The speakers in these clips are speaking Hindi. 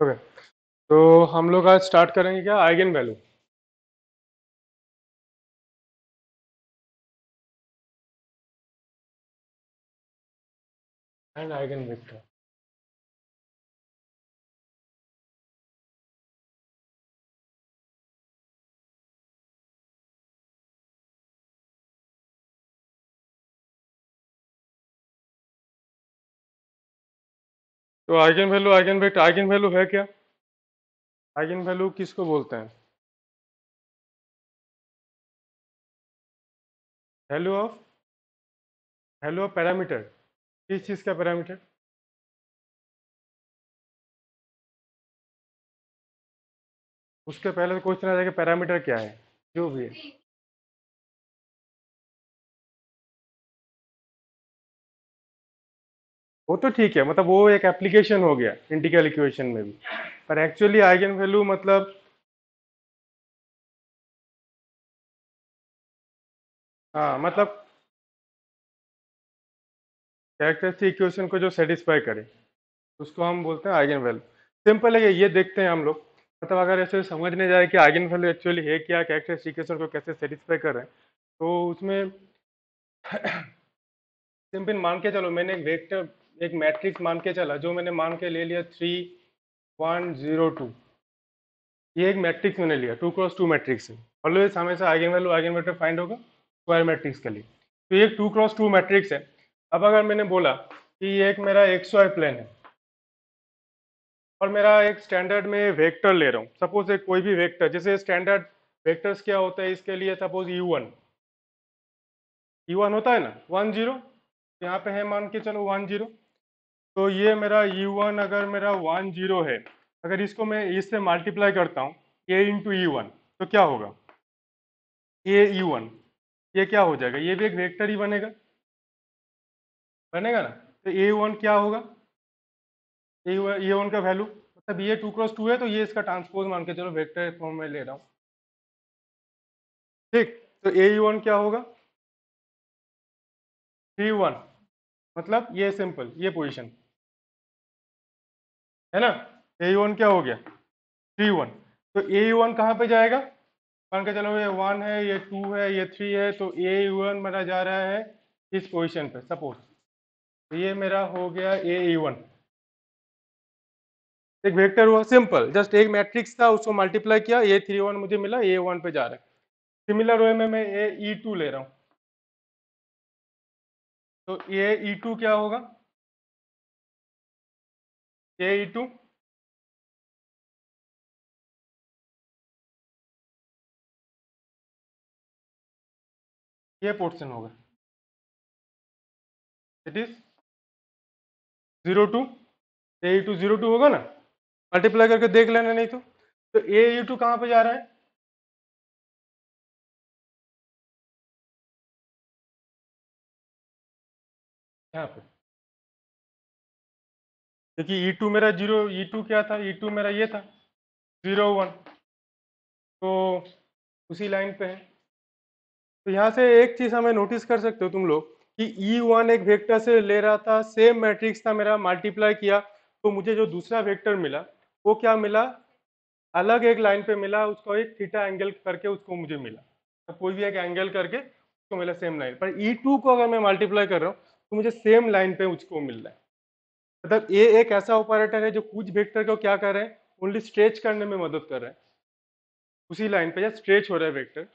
ओके तो हम लोग आज स्टार्ट करेंगे क्या? Eigen value and eigen vector तो eigen value, eigen vector eigen value है क्या? आइगन वैल्यू किसको बोलते हैं? Value of value of parameter. किस चीज़ का पैरामीटर? उसके पहले तो क्वेश्चन आ जाएगा, पैरामीटर क्या है? जो भी है। वो तो ठीक है मतलब वो एक एप्लीकेशन हो गया इंटीग्रल इक्वेशन में भी। पर एक्चुअली आइगन वैल्यू मतलब हाँ मतलब कैरेक्टरिस्टिक इक्वेशन को जो सेटिस्फाई करे, उसको हम बोलते हैं आइगन वैल्यू सिंपल है ये देखते हैं हम लोग। मतलब अगर ऐसे समझने जाए कि आइगन वैल्यू एक्चुअली है क्या कैरेक्टरिस्टिक इक्वेशन को कैसे सेटिस्फाई कर रहे हैं तो उसमें सिंपल मान के चलो, मैंने एक वेक्टर एक मैट्रिक्स मान के चला, जो मैंने मान के ले लिया थ्री वन ज़ीरो टू ये एक मैट्रिक्स मैंने लिया टू क्रॉस टू मैट्रिक्स है। ऑलवेज हमेशा eigen value, eigen vector find होगा स्क्वायर मैट्रिक्स के लिए। तो ये टू क्रॉस टू मैट्रिक्स है। अब अगर मैंने बोला कि ये एक मेरा एक्स वाई प्लेन है, और मेरा एक स्टैंडर्ड में वेक्टर ले रहा हूँ। सपोज़ एक कोई भी वेक्टर जैसे स्टैंडर्ड वेक्टर्स क्या होता है इसके लिए? Suppose u one u one होता है ना? वन ज़ीरो यहाँ पे है मान के चलो वन ज़ीरो तो ये मेरा यू वन अगर मेरा वन ज़ीरो है, अगर इसको मैं इससे मल्टीप्लाई करता हूँ ए इंटू ई वन तो क्या होगा? ए ई वन ये क्या हो जाएगा? ये भी एक वेक्टर ही बनेगा। बनेगा ना? तो ए वन क्या होगा? ए ए वन का वैल्यू मतलब ये टू क्रॉस टू है तो ये इसका ट्रांसपोज मान के चलो वेक्टर फॉर्म में ले रहा हूँ। ठीक तो ए वन क्या होगा? थ्री वन मतलब ये सिंपल ये पोजीशन है ना? ए वन क्या हो गया? थ्री वन तो ए वन कहाँ पे जाएगा? मान के चलो ये वन है, ये टू है, ये थ्री है तो ए वन मेरा जा रहा है इस पोजीशन पे सपोज़ तो ये मेरा हो गया ए वन एक वेक्टर हुआ सिंपल जस्ट एक मैट्रिक्स था, उसको मल्टीप्लाई किया ए थ्री वन मुझे मिला ए वन पे जा रहा है. सिमिलर वे में मैं ए ई टू ले रहा हूँ. तो ए ई टू क्या होगा? ए ई टू ये पोर्शन होगा it is zero two A two zero two होगा ना? मल्टीप्लाई करके देख लेना, नहीं तो। तो ए टू कहाँ पे जा रहा है? यहाँ पे। क्योंकि ई टू मेरा ज़ीरो ई टू क्या था? ई टू मेरा ये था ज़ीरो वन तो उसी लाइन पे है। तो यहाँ से एक चीज़ हमें नोटिस कर सकते हो तुम लोग कि ई वन एक वेक्टर से ले रहा था सेम मैट्रिक्स था मेरा मल्टीप्लाई किया तो मुझे जो दूसरा वेक्टर मिला, वो क्या मिला? अलग एक लाइन पे मिला, उसको एक थीटा एंगल करके उसको मुझे मिला। तो कोई भी एक एंगल करके उसको मिला सेम लाइन पर ई टू को अगर मैं मल्टीप्लाई कर रहा हूँ तो मुझे सेम लाइन पे उसको मिल रहा है। मतलब ये एक ऐसा ऑपरेटर है जो कुछ वेक्टर को क्या कर रहे हैं? ओनली स्ट्रेच करने में मदद कर रहे हैं। उसी लाइन पे या स्ट्रेच हो रहा है वेक्टर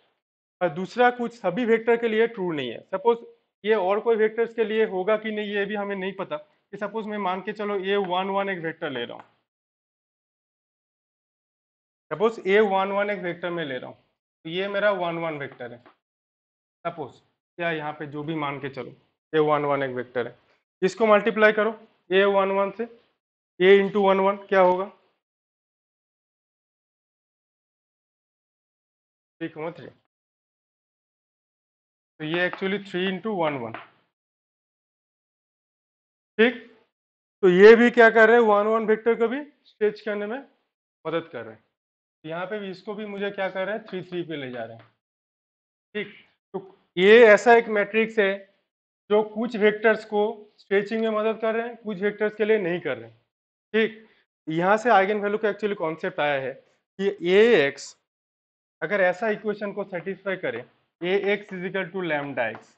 और दूसरा कुछ सभी वेक्टर के लिए ट्रू नहीं है। सपोज़ ये और कोई वेक्टर्स के लिए होगा कि नहीं, ये भी हमें नहीं पता। कि सपोज़ मैं मान के चलो ए वन वन एक वेक्टर ले रहा हूँ। सपोज़ ए वन वन एक वेक्टर में ले रहा हूँ। तो ये मेरा वन वन वेक्टर है। सपोज़ क्या यहाँ पे जो भी मान के चलो ए वन वन एक वेक्टर है। इसको मल्टीप्लाई करो। ए वन वन से ए इंटू वन वन, क्या होगा? थ्री कमा थ्री तो ये actually three into one one. ठीक? तो ये भी क्या कर रहे हैं? वन वन वेक्टर को भी स्ट्रेच करने में मदद कर रहे हैं। यहाँ पे भी इसको भी मुझे क्या कर रहे हैं? थ्री थ्री पे ले जा रहे हैं। ठीक? तो ये ऐसा एक मैट्रिक्स है जो कुछ वेक्टर्स को स्ट्रेचिंग में मदद कर रहे हैं, कुछ वेक्टर्स के लिए नहीं कर रहे हैं। ठीक? यहाँ से आइगन वैल्यू का एक्चुअली कॉन्सेप्ट आया है कि ए एक्स अगर ऐसा इक्वेशन को सेटिस्फाई करे A x equal to lambda x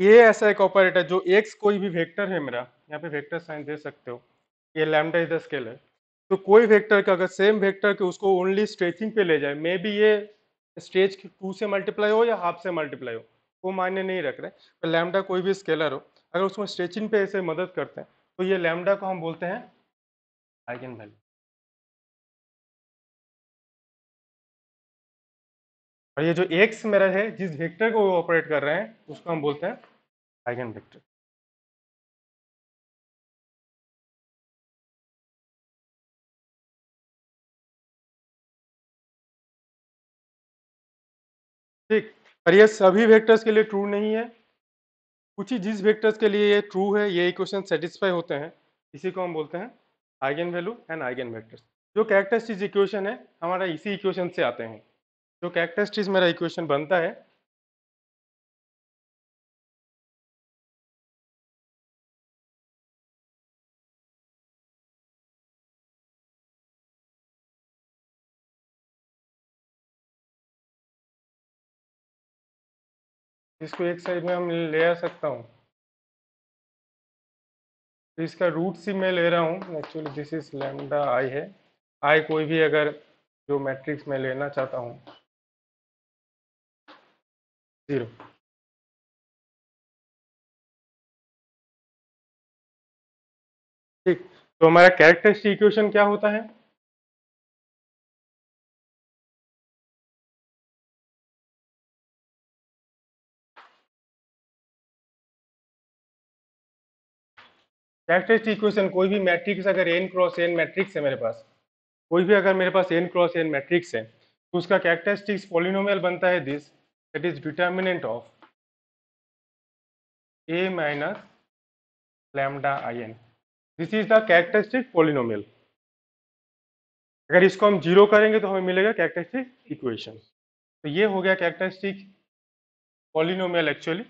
ये ऐसा एक ऑपरेटर जो एक्स कोई भी वेक्टर है मेरा, यहाँ पे वेक्टर साइन दे सकते हो, ये लैमडा इज़ द स्केलर तो कोई वेक्टर का अगर सेम वेक्टर के उसको ओनली स्ट्रेचिंग पे ले जाए मे बी ये स्टेज टू से मल्टीप्लाई हो या हाफ़ से मल्टीप्लाई हो, वो मायने नहीं रख रहे। तो लैमडा कोई भी स्केलर हो, अगर उसमें स्ट्रेचिंग पे ऐसे मदद करते हैं तो ये लैमडा को हम बोलते हैं आइगन वैल्यू और ये जो एक्स मेरा है, जिस वेक्टर को वो ऑपरेट कर रहे हैं, उसको हम बोलते हैं आइगन वेक्टर ठीक और ये सभी वेक्टर्स के लिए ट्रू नहीं है। कुछ ही जिस वेक्टर्स के लिए ये ट्रू है, ये इक्वेशन सेटिस्फाई होते हैं, इसी को हम बोलते हैं eigen value and eigen vectors जो कैरेक्टरिस्टिक इक्वेशन है, हमारा इसी इक्वेशन से आते हैं। जो कैरेक्टरिस्टिक मेरा इक्वेशन बनता है इसको एक साइड में हम ले आ सकता हूँ। तो इसका रूट सी मैं ले रहा हूँ। Actually this is lambda I है। आई कोई भी अगर जो मैट्रिक्स में लेना चाहता हूँ। ज़ीरो ठीक तो हमारा कैरेक्टरिस्टिक इक्वेशन क्या होता है? कैरेक्टरिस्टिक इक्वेशन कोई भी मैट्रिक्स अगर एन क्रॉस एन मैट्रिक्स है मेरे पास, कोई भी अगर मेरे पास एन क्रॉस एन मैट्रिक्स है तो उसका कैरेक्टरिस्टिक्स पॉलिनोमियल बनता है this that is determinant of A minus lambda I n this is the characteristic polynomial अगर इसको हम ज़ीरो करेंगे तो हमें मिलेगा कैरेक्टरिस्टिक इक्वेशन तो ये हो गया characteristic polynomial actually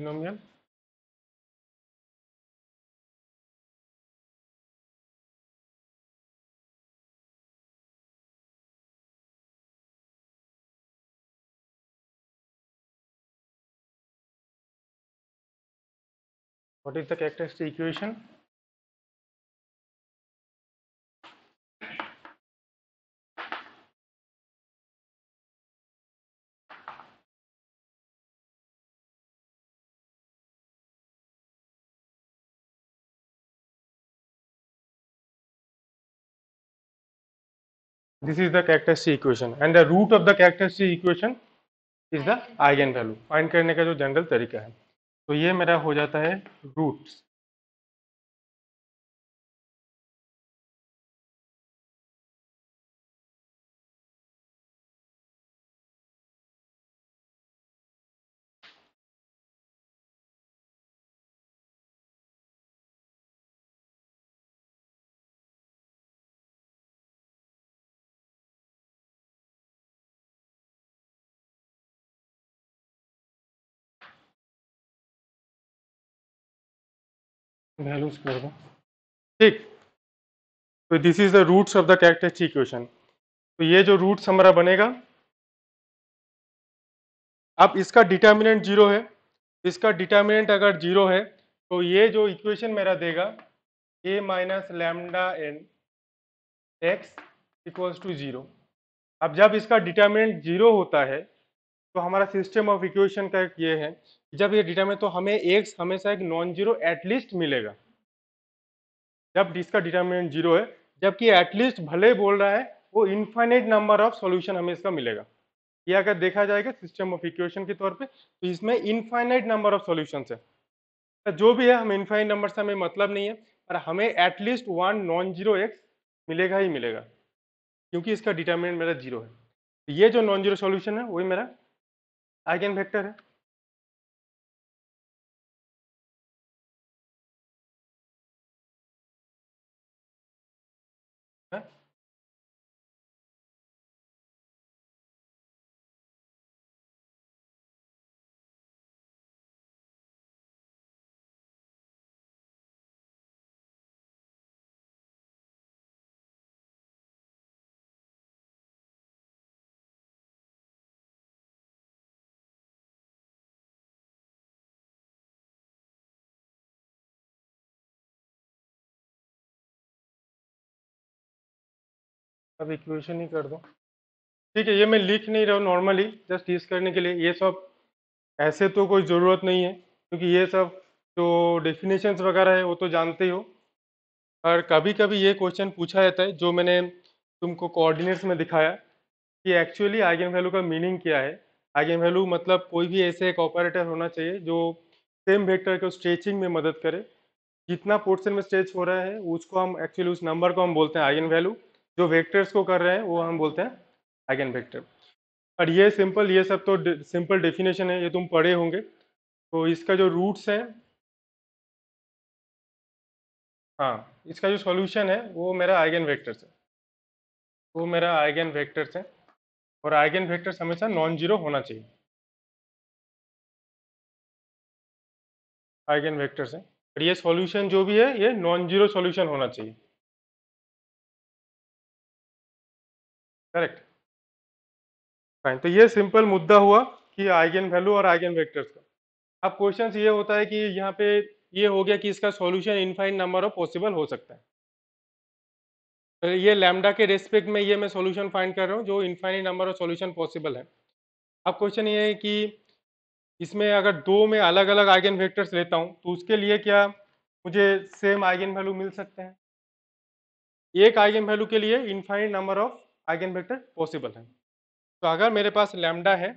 polynomial what is the characteristic equation this is the characteristic equation and the root of the characteristic equation is the eigen value find करने का जो जनरल तरीका है तो ये मेरा हो जाता है रूट्स वैल्यूज़ कर दो ठीक। तो this is the roots of the characteristic equation तो ये जो रूट्स हमारा बनेगा, अब इसका डिटर्मिनेंट ज़ीरो है। इसका डिटर्मिनेंट अगर ज़ीरो है तो ये जो इक्वेशन मेरा देगा A minus lambda n x equals to zero अब जब इसका डिटर्मिनेंट ज़ीरो होता है तो हमारा सिस्टम ऑफ़ इक्वेशन का ये है। जब ये डिटर्मिनेंट तो हमें एक्स हमेशा एक नॉन ज़ीरो एटलीस्ट मिलेगा। जब इसका डिटर्मिनेंट ज़ीरो है, जबकि एटलीस्ट भले बोल रहा है, वो इनफाइनाइट नंबर ऑफ़ सॉल्यूशन हमें इसका मिलेगा। ये अगर देखा जाएगा सिस्टम ऑफ़ इक्वेशन के तौर पे तो इसमें इनफाइनाइट नंबर ऑफ़ सॉल्यूशन है। तो जो भी है, हमें इनफाइनाइट नंबर से हमें मतलब नहीं है, पर हमें at least one non zero x मिलेगा ही मिलेगा, क्योंकि इसका डिटर्मिनेंट मेरा ज़ीरो है। ये जो नॉन ज़ीरो सॉल्यूशन है, वही मेरा आइगन वेक्टर है। अब इक्वेशन ही कर दो। ठीक है, ये मैं लिख नहीं रहा हूँ नॉर्मली जस्ट यूज़ करने के लिए। ये सब ऐसे तो कोई ज़रूरत नहीं है, क्योंकि ये सब जो डेफिनेशंस वगैरह है, वो तो जानते ही हो। और कभी कभी ये क्वेश्चन पूछा जाता है, जो मैंने तुमको कोऑर्डिनेट्स में दिखाया, कि एक्चुअली आइगन वैल्यू का मीनिंग क्या है। आइगन वैल्यू मतलब कोई भी ऐसे एक ऑपरेटर होना चाहिए, जो सेम वेक्टर को स्ट्रेचिंग में मदद करे। जितना पोर्शन में स्ट्रेच हो रहा है, उसको हम एक्चुअली उस नंबर को हम बोलते हैं आइगन वैल्यू जो वेक्टर्स को कर रहे हैं, वो हम बोलते हैं आइगन वेक्टर और ये सिंपल ये सब तो सिंपल डेफिनेशन है, ये तुम पढ़े होंगे। तो इसका जो रूट्स है हाँ इसका जो सॉल्यूशन है, वो मेरा आइगन वेक्टर्स है। वो मेरा आइगन वेक्टर्स है। और आइगन वेक्टर्स हमेशा नॉन ज़ीरो होना चाहिए। आइगन वेक्टर्स है। और ये सॉल्यूशन जो भी है, ये नॉन ज़ीरो सॉल्यूशन होना चाहिए। करेक्ट। फाइन तो ये सिंपल मुद्दा हुआ कि आइगन वैल्यू और आइगन वेक्टर्स का। अब क्वेश्चन ये होता है कि यहाँ पे ये हो गया कि इसका solution infinite number of possible हो सकता है। तो ये लैमडा के रेस्पेक्ट में ये मैं सॉल्यूशन फाइंड कर रहा हूँ, जो infinite number of solution possible है। अब क्वेश्चन ये है कि इसमें अगर दो में अलग अलग आइगन वेक्टर्स लेता हूँ तो उसके लिए क्या मुझे सेम आइगन वैल्यू मिल सकते हैं? एक आइगन वैल्यू के लिए infinite number of eigen vector? Possible है। तो अगर मेरे पास लैम्डा है,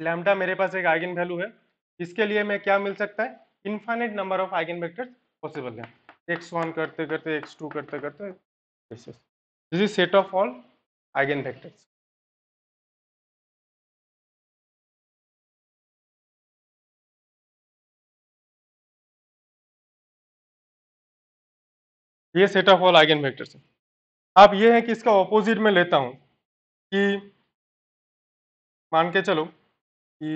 लैम्डा मेरे पास एक आइगन वैल्यू है, इसके लिए मैं क्या मिल सकता है? Infinite number of eigen vector possible है। एक्स वन करते करते, एक्स टू करते करते, this is set of all eigenvectors ये set of all eigen vectors है। अब ये है कि इसका ऑपोजिट में लेता हूँ कि मान के चलो कि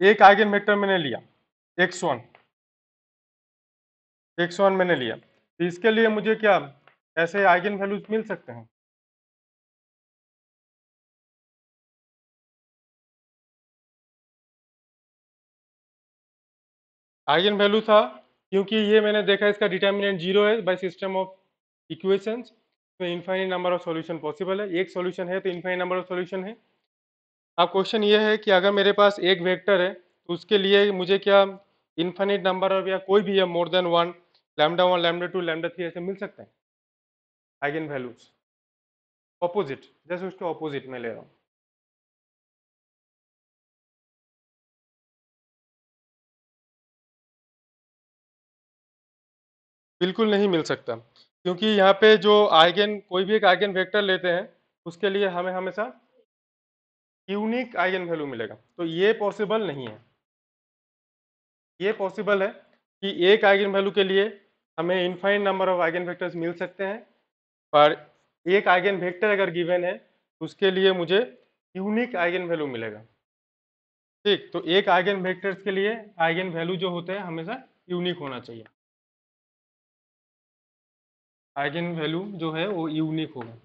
एक आइगन वेक्टर मैंने लिया एक्स वन एक्स वन मैंने लिया। तो इसके लिए मुझे क्या ऐसे आइगन वैल्यूज़ मिल सकते हैं? आइगन वैल्यू था क्योंकि ये मैंने देखा इसका डिटर्मिनेंट ज़ीरो है बाय सिस्टम ऑफ़ इक्वेशंस तो infinite number of solution possible है। एक सॉल्यूशन है तो इनफाइनिट नंबर ऑफ़ सॉल्यूशन है। अब क्वेश्चन ये है कि अगर मेरे पास एक वेक्टर है तो उसके लिए मुझे क्या इन्फाइनिट नंबर ऑफ़ या कोई भी है more than one lambda one lambda two lambda three ऐसे मिल सकते हैं? आइगन वैल्यूज़ ऑपोजिट जैसे उसके ऑपोजिट में ले रहा हूँ। बिल्कुल नहीं मिल सकता। क्योंकि यहाँ पे जो आइगन, कोई भी एक आइगन वेक्टर लेते हैं, उसके लिए हमें हमेशा यूनिक आइगन वैल्यू मिलेगा। तो ये पॉसिबल नहीं है। ये पॉसिबल है कि एक आइगन वैल्यू के लिए हमें infinite number of eigen vectors मिल सकते हैं, पर एक आइगन वेक्टर अगर गिवन है, उसके लिए मुझे यूनिक आइगन वैल्यू मिलेगा। ठीक तो एक आइगन वेक्टर्स के लिए आइगन वैल्यू जो होते हैं, हमेशा यूनिक होना चाहिए। आइगन वैल्यू जो है वो यूनिक होगा।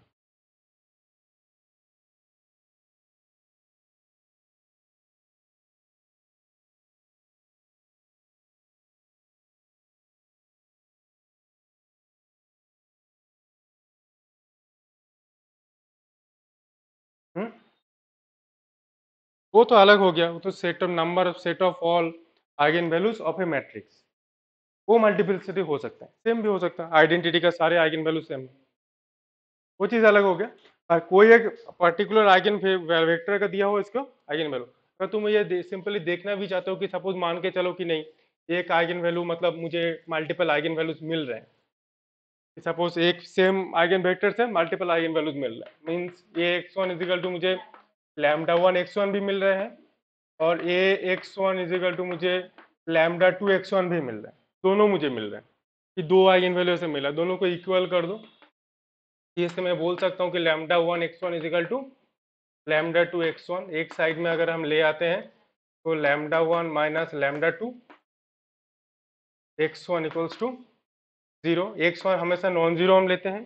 हम्म? वो तो अलग हो गया, वो तो set of number set of all eigen values of a matrix वो मल्टीप्लिसिटी हो सकता है। सेम भी हो सकता है। आइडेंटिटी का सारे आइगन वैल्यू सेम वो चीज़ अलग हो गया। और कोई एक पर्टिकुलर आइगन वेक्टर का दिया हो इसको, आइगन वैल्यू अगर तुम ये सिंपली देखना भी चाहते हो कि सपोज़ मान के चलो कि नहीं, एक आइगन वैल्यू मतलब मुझे मल्टीपल आइगन वैल्यूज़ मिल रहे हैं। सपोज़ एक सेम आइगन वेक्टर से मल्टीपल आइगन वैल्यूज़ मिल रहा है। मीन्स ये x one is equal to मुझे लैमडा वन एक्स वन भी मिल रहे हैं और A x one is equal to मुझे लैमडा टू एक्स वन भी मिल रहा है। दोनों मुझे मिल रहे हैं। कि दो आइगन वैल्यू से मिला, दोनों को इक्वल कर दो। इससे मैं बोल सकता हूँ कि lambda one x one is equal to lambda two x one एक साइड में अगर हम ले आते हैं तो lambda one minus lambda two x one equals to zero x one हमेशा नॉन ज़ीरो हम लेते हैं,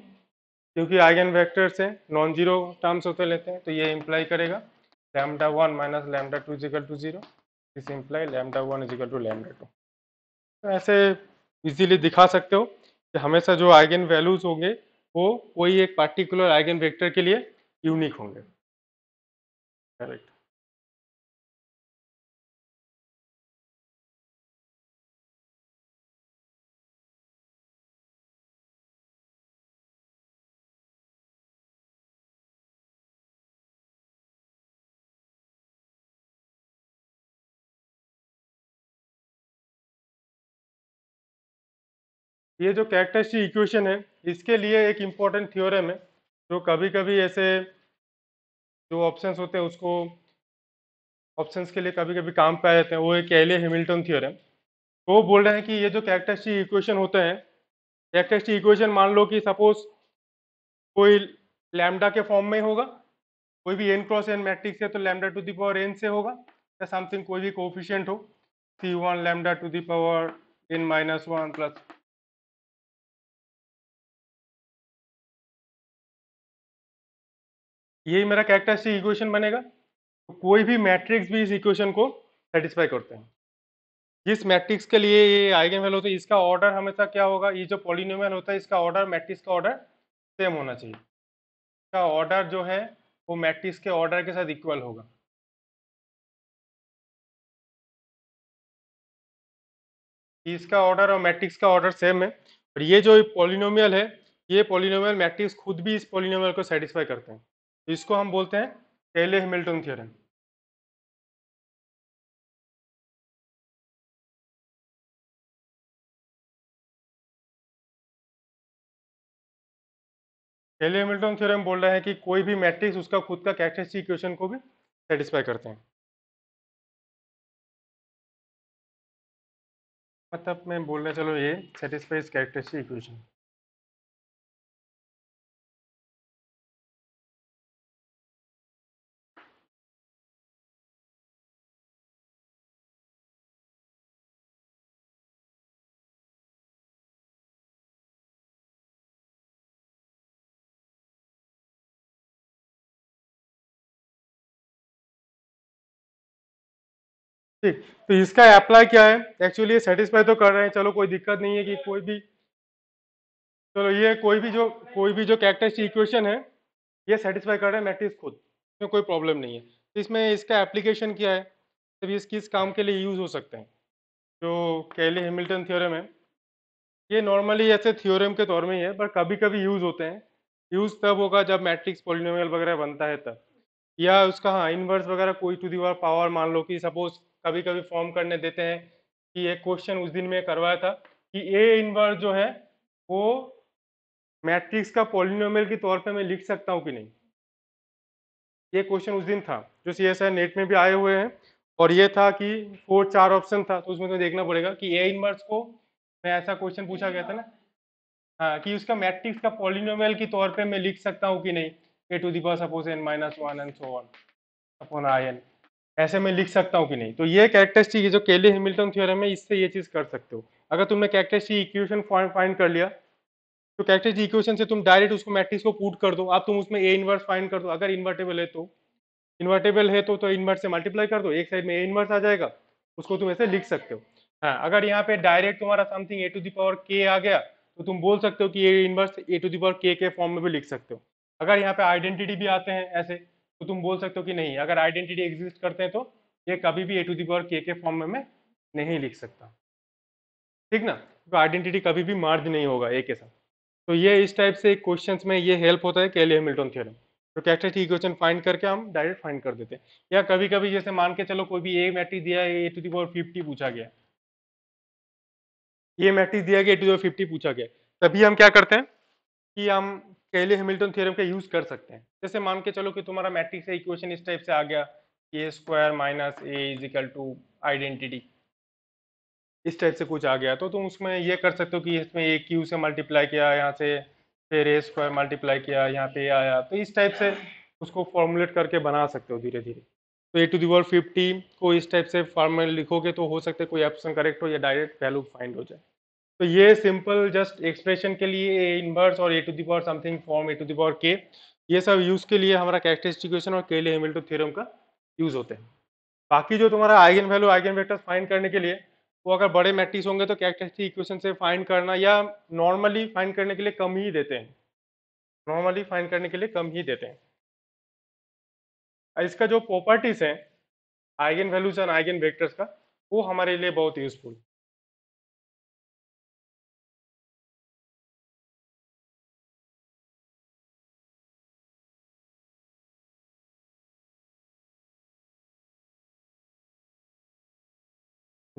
क्योंकि आइगन वेक्टर से नॉन ज़ीरो टर्म्स होते लेते हैं तो ये इम्प्लाई करेगा। Lambda one minus lambda two is equal to zero imply lambda one is equal to lambda two ऐसे इजीली दिखा सकते हो कि हमेशा जो आइगन वैल्यूज़ होंगे, वो कोई एक पार्टिकुलर आइगन वेक्टर के लिए यूनिक होंगे। करेक्ट ये जो कैरेक्टरिस्टिक इक्वेशन है, इसके लिए एक इम्पोर्टेंट थ्योरम है, जो कभी कभी ऐसे जो ऑप्शंस होते हैं, उसको ऑप्शंस के लिए कभी कभी काम पे आ जाते हैं, वो एक एले हेमिल्टन थ्योरम वो बोल रहे हैं कि ये जो कैरेक्टरिस्टिक इक्वेशन होते हैं कैरेक्टरिस्टिक इक्वेशन मान लो कि सपोज़ कोई लैमडा के फॉर्म में होगा, कोई भी एन क्रॉस एन मैट्रिक्स है तो lambda to the power n से होगा, या समथिंग कोई भी कोफिशियंट हो c one lambda to the power n minus one plus यही मेरा कैरेक्टरिस्टिक इक्वेशन बनेगा। तो कोई भी मैट्रिक्स भी इस इक्वेशन को सेटिस्फाई करते हैं। जिस मैट्रिक्स के लिए ये आइगन वैल्यू होता है, इसका ऑर्डर हमेशा क्या होगा? ये जो पॉलिनोमियल होता है, इसका ऑर्डर मैट्रिक्स का ऑर्डर सेम होना चाहिए। इसका ऑर्डर जो है, वो मैट्रिक्स के ऑर्डर के साथ इक्वल होगा। इसका ऑर्डर और मैट्रिक्स का ऑर्डर सेम है। और ये जो पॉलिनोमियल है, ये पॉलिनोमियल मैट्रिक्स खुद भी इस पॉलिनोमियल को सेटिस्फाई करते हैं। इसको हम बोलते हैं Cayley Hamilton theorem. Cayley Hamilton theorem बोल रहा है कि कोई भी मैट्रिक्स उसका खुद का कैरेक्टरिस्टिक इक्वेशन को भी सेटिस्फाई करते हैं। मतलब मैं बोल रहा चलो ये सेटिस्फाइज कैरेक्टरिस्टिक इक्वेशन। ठीक तो इसका अप्लाई क्या है? एक्चुअली ये सेटिस्फाई तो कर रहे हैं, चलो कोई दिक्कत नहीं है कि कोई भी, चलो ये कोई भी जो, कोई भी जो कैरेक्टरिस्टिक इक्वेशन है, ये सेटिस्फाई कर रहे हैं मैट्रिक्स खुद, इसमें कोई प्रॉब्लम नहीं है। तो इसमें इसका एप्लीकेशन क्या है? तो ये किस काम के लिए यूज़ हो सकते हैं? जो कैली हेमिल्टन थ्योरम है, ये नॉर्मली ऐसे थ्योरम के तौर में ही है, पर कभी कभी यूज़ होते हैं। यूज़ तब होगा जब मैट्रिक्स पोलिनोमियल वगैरह बनता है तब, या उसका हाँ इनवर्स वगैरह कोई टू दी पावर मान लो कि सपोज़ कभी कभी फॉर्म करने देते हैं कि एक क्वेश्चन उस दिन में करवाया था कि ए इनवर्स जो है, वो मैट्रिक्स का पॉलिनोमियल के तौर पे मैं लिख सकता हूँ कि नहीं? ये क्वेश्चन उस दिन था, जो सी एस नेट में भी आए हुए हैं और ये था कि फोर चार ऑप्शन था तो उसमें तो देखना पड़ेगा कि ए इनवर्स को मैं ऐसा क्वेश्चन पूछा गया था ना? हाँ कि उसका मैट्रिक्स का पॉलिनोमियल के तौर पे मैं लिख सकता हूँ कि नहीं? A to the power suppose n minus one and so one upon I n ऐसे में लिख सकता हूँ कि नहीं। तो ये कैरेक्टरिस्टिक जो केली हेमिल्टन थ्योरम है इससे ये चीज़ कर सकते हो। अगर तुमने कैरेक्टरिस्टिक इक्वेशन फाइंड कर लिया तो कैरेक्टरिस्टिक इक्वेशन से तुम डायरेक्ट उसको मैट्रिक्स को पुट कर दो। अब तुम उसमें ए इनवर्स फाइंड कर दो। अगर इन्वर्टेबल है तो। इन्वर्टेबल है तो तो इन्वर्स से मल्टीप्लाई कर दो। एक साइड में ए इन्वर्स आ जाएगा। उसको तुम ऐसे लिख सकते हो। हाँ अगर यहाँ पे डायरेक्ट तुम्हारा समथिंग ए टू दावर के आ गया तो तुम बोल सकते हो कि A inverse A to the power के के फॉर्म में भी लिख सकते हो। अगर यहाँ पे आइडेंटिटी भी आते हैं ऐसे तो तुम बोल सकते हो कि नहीं, अगर आइडेंटिटी एग्जिस्ट करते हैं तो ये कभी भी ए टू दावर के के फॉर्म में मैं नहीं लिख सकता। ठीक ना? तो आइडेंटिटी कभी भी मार्ज नहीं होगा ए के साथ। तो ये इस टाइप से क्वेश्चन में ये हेल्प होता है केले हेमिल्टन थ्योरम तो कैरेक्टरिस्टिक इक्वेशन फाइंड करके हम डायरेक्ट फाइंड कर देते हैं। या कभी कभी जैसे मान के चलो कोई भी ए मैट्रिक दिया ए टू दावर फिफ्टी पूछा गया। ये मैट्रिक्स दिया गया ए टू दावर फिफ्टी पूछा गया। तभी हम क्या करते हैं कि हम केले हेमिल्टन थ्योरम का यूज़ कर सकते हैं। जैसे मान के चलो कि तुम्हारा मैट्रिक्स का इक्वेशन इस टाइप से आ गया। A square minus A is equal to identity इस टाइप से कुछ आ गया। तो तुम उसमें ये कर सकते हो कि इसमें ए क्यू से मल्टीप्लाई किया, यहाँ से फिर ए स्क्वायर मल्टीप्लाई किया, यहाँ पे आया। तो इस टाइप से उसको फॉर्मुलेट करके बना सकते हो धीरे धीरे तो ए टू दी फिफ्टी को इस टाइप से फॉर्मूला लिखोगे तो हो सकता है कोई ऑप्शन करेक्ट हो या डायरेक्ट वैल्यू फाइंड हो जाए। तो ये सिंपल जस्ट एक्सप्रेशन के लिए ए इनवर्स और A to the power something form A to the power के ये सब यूज़ के लिए हमारा कैरेक्टरिस्टिकेशन और केले हेमिल्टन थ्योरम का यूज़ होते हैं। बाकी जो तुम्हारा eigen value, eigen vectors find करने के लिए, वो अगर बड़े मैट्रिक्स होंगे तो कैरेक्टरिस्टिक इक्वेशन से फाइंड करना या नॉर्मली फाइंड करने के लिए कम ही देते हैं। नॉर्मली फाइंड करने के लिए कम ही देते हैं। इसका जो प्रॉपर्टीज़ है, eigen values and eigen vectors का, वो हमारे लिए बहुत यूजफुल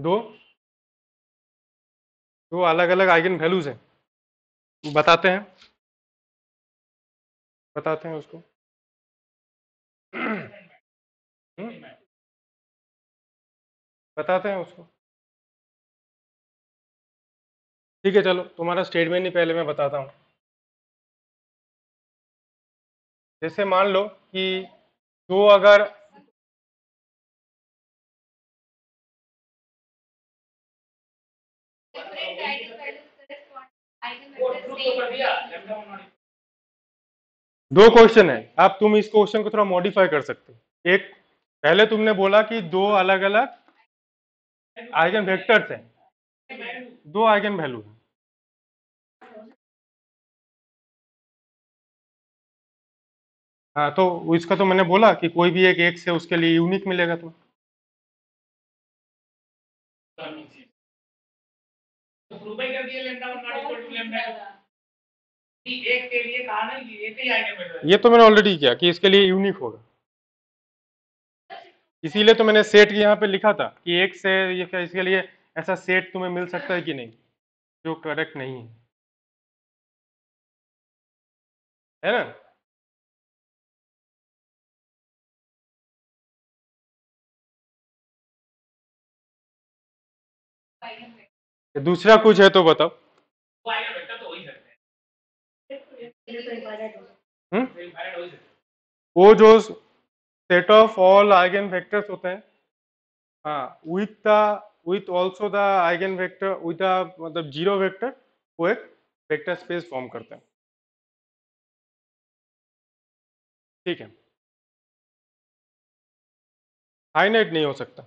दो। दो अलग अलग आइगन वैल्यूज़ हैं। बताते हैं। बताते हैं उसको? बताते हैं उसको। ठीक है, चलो, तुम्हारा स्टेटमेंट ही पहले मैं बताता हूँ। जैसे मान लो कि दो अगर दो क्वेश्चन है। अब तुम इस क्वेश्चन को थोड़ा मॉडिफाई कर सकते हो। एक, पहले तुमने बोला कि दो अलग अलग आइगन वेक्टर्स हैं। दो आइगन वैल्यू हैं। हाँ तो इसका तो मैंने बोला कि कोई भी एक एक से उसके लिए यूनिक मिलेगा तो कर दिया lambda not equal to lambda एक के लिए कहा ना कि एक ही आइगन ये तो मैंने ऑलरेडी किया कि इसके लिए यूनिक होगा। इसीलिए तो मैंने सेट यहाँ पे लिखा था कि एक से ये क्या इसके लिए ऐसा सेट तुम्हें मिल सकता है कि नहीं जो करेक्ट नहीं है। है ना? दूसरा कुछ है तो बताओ। हम्म? वो जो set of all eigen vectors होते हैं हाँ with the with also the eigen vector with the मतलब ज़ीरो वेक्टर वो एक वेक्टर स्पेस फॉर्म करते हैं। ठीक है। फाइनाइट नहीं हो सकता।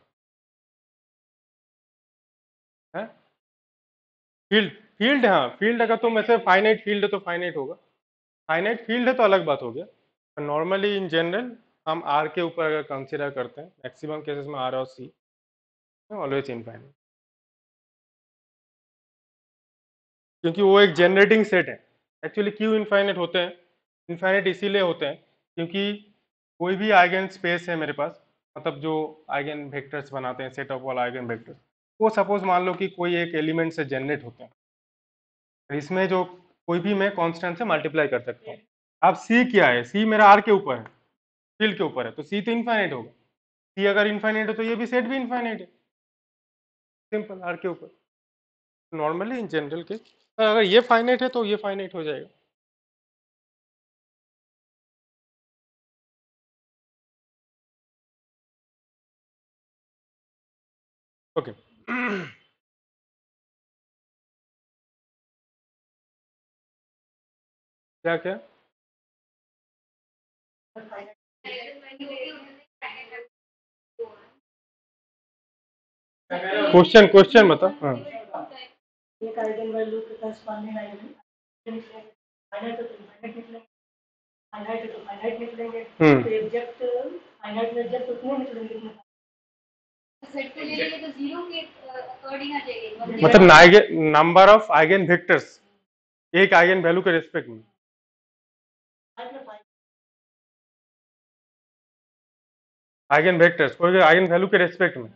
है? फ़ील्ड फ़ील्ड हाँ फ़ील्ड अगर तुम ऐसे फाइनाइट फ़ील्ड है तो फाइनाइट होगा। फाइनाइट फ़ील्ड है तो अलग बात हो गया। नॉर्मली इन जनरल हम आर के ऊपर अगर कंसिडर करते हैं मैक्सिमम केसेस में आर और सी ऑलवेज इनफाइनाइट क्योंकि वो एक जनरेटिंग सेट है। एक्चुअली क्यों इनफाइनाइट होते हैं इनफाइनाइट इसीलिए होते हैं क्योंकि कोई भी आइगन स्पेस है मेरे पास मतलब जो आइगन वेक्टर्स बनाते हैं set of all eigen vectors वो सपोज़ मान लो कि कोई एक एलिमेंट से जनरेट होते हैं। इसमें जो कोई भी मैं कॉन्स्टेंट से मल्टीप्लाई कर सकता हूँ। अब सी क्या है? सी मेरा आर के ऊपर है फ़ील्ड के ऊपर है तो सी तो इन्फाइनाइट होगा। सी अगर इन्फाइनाइट है तो ये भी सेट भी इन्फाइनाइट है। सिंपल आर के ऊपर। नॉर्मली इन जनरल के अगर ये फाइनाइट है तो ये फाइनाइट हो जाएगा। Okay okay. क्या क्या क्वेश्चन क्वेश्चन बता। हाँ। एक आइगन वैल्यू के करस्पॉन्डिंग आइगन फाइनाइट फाइनाइट निकलेंगे फाइनाइट फाइनाइट निकलेंगे एग्जैक्ट फाइनाइट में एग्जैक्ट उतने निकलेंगे मतलब नंबर ऑफ़ आइगन वेक्टर्स एक आइगन वैल्यू के रेस्पेक्ट में। आइगन वेक्टर्स, कोई आइगन वैल्यू के रेस्पेक्ट में।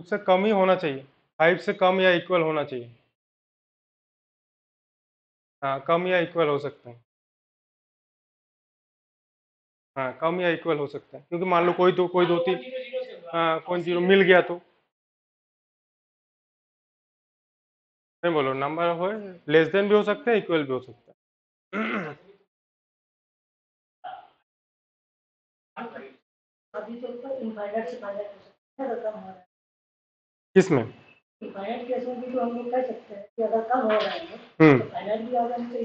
उससे कम ही होना चाहिए। फाइव से कम या इक्वल होना चाहिए। हाँ कम या इक्वल हो सकते हैं। हाँ कम या इक्वल हो सकता है। क्योंकि मान लो कोई दो कोई दो तीन हाँ कोई ज़ीरो मिल गया तो। नहीं बोलो, नंबर हो, लेस देन भी हो सकता है, इक्वल भी हो सकता है। किसमें हम्म।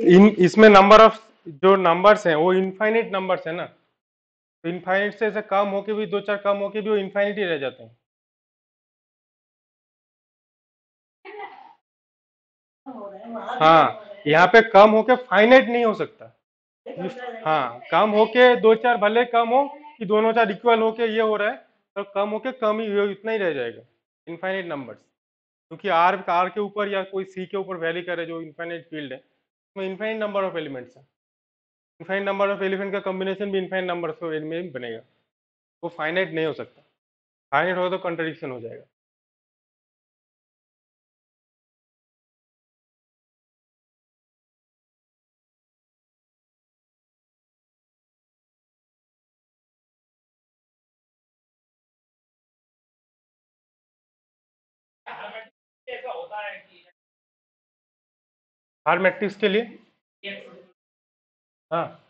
इन इसमें नंबर ऑफ़ जो नंबर्स हैं वो इनफाइनिट नंबर्स है ना। तो इनफाइनिट से ऐसे कम होके भी दो चार कम होके भी वो इनफाइनिट ही। रह जाते हैं हाँ यहाँ पे कम होके फाइनाइट नहीं हो सकता। हाँ कम होके दो चार भले कम हो कि दोनों चार इक्वल होके ये हो रहा है तो कम होके कम ही इतना ही रह जाएगा इन्फाइनेट नंबर्स क्योंकि आर आर के ऊपर या कोई सी के ऊपर वैली करे जो इन्फाइनेट फ़ील्ड है, उसमें इन्फाइनेट नंबर ऑफ़ एलिमेंट्स है. इन्फाइन नंबर ऑफ़ एलिमेंट का कॉम्बिनेशन भी इन्फाइन नंबर बनेगा. वो फाइनाइट नहीं हो सकता. फाइनाइट हो तो कंट्रडिक्शन हो जाएगा. हर मैट्रिक्स के लिए? हाँ।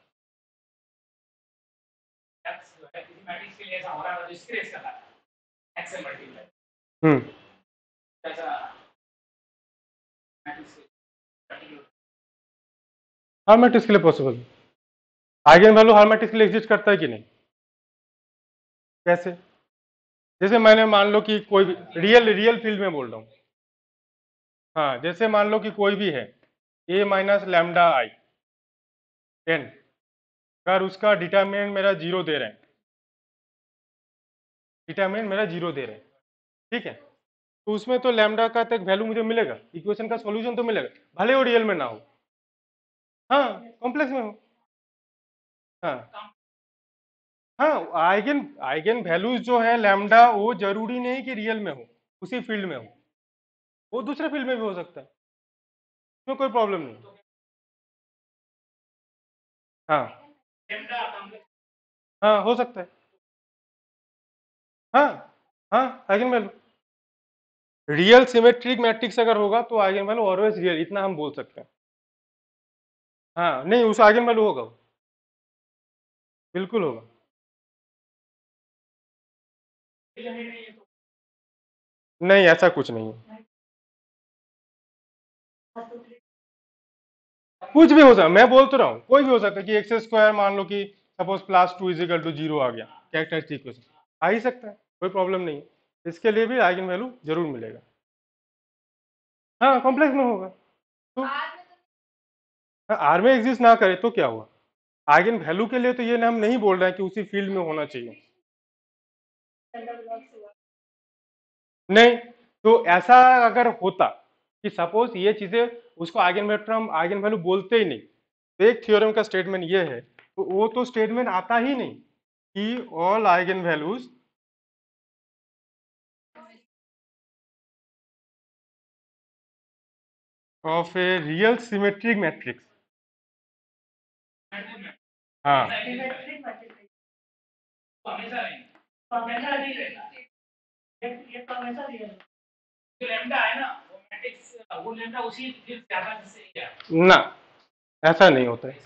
हम्म। हर मैट्रिक्स के लिए पॉसिबल आइगन वैल्यू हर मैट्रिक्स के लिए एग्जिस्ट करता है कि नहीं? कैसे? जैसे मैंने मान लो कि कोई भी रियल रियल फ़ील्ड में बोल रहा हूँ। हाँ जैसे मान लो कि कोई भी है। A minus lambda I then अगर उसका डिटर्मिनेंट मेरा ज़ीरो दे रहे हैं। डिटर्मिनेंट मेरा ज़ीरो दे रहे हैं। ठीक है? तो उसमें तो लैमडा का तक वैल्यू मुझे मिलेगा। इक्वेशन का सॉल्यूशन तो मिलेगा। भले वो रियल में ना हो। हाँ कॉम्प्लेक्स में हो। हाँ। हाँ आइगन आइगन वैल्यूज़ जो है लैमडा वो ज़रूरी नहीं कि रियल में हो। उसी फ़ील्ड में हो। वो दूसरे फ़ील्ड में भी हो सकता है। उसमें कोई प्रॉब्लम नहीं। हाँ। हाँ हो सकता है। हाँ हाँ eigen value. Real symmetric matrix अगर होगा तो आइगन वैल्यू ऑलवेज रियल इतना हम बोल सकते हैं। हाँ नहीं, उस आइगन वैल्यू होगा वो। बिल्कुल होगा। नहीं, ऐसा कुछ नहीं है। कुछ भी हो सकता मैं बोल तो रहा हूँ कोई भी हो सकता है कि एक्स स्क्वायर मान लो कि suppose plus two is equal to zero आ गया कैरेक्टरिस्टिक इक्वेशन आ ही सकता है कोई प्रॉब्लम नहीं है। इसके लिए भी आइगन वैल्यू ज़रूर मिलेगा। हाँ कॉम्प्लेक्स में होगा। तो आर में एग्जिस्ट ना करे तो क्या हुआ? आइगन वैल्यू के लिए तो ये हम नहीं बोल रहे हैं कि उसी फ़ील्ड में होना चाहिए। नहीं तो ऐसा अगर होता कि सपोज़ ये चीज़ें उसको आइगन वेक्टर हम आइगन वैल्यू बोलते ही नहीं। तो एक थ्योरम का स्टेटमेंट ये है तो वो तो स्टेटमेंट आता ही नहीं कि all eigen values of a real symmetric matrix हाँ। ना, ऐसा नहीं होता है।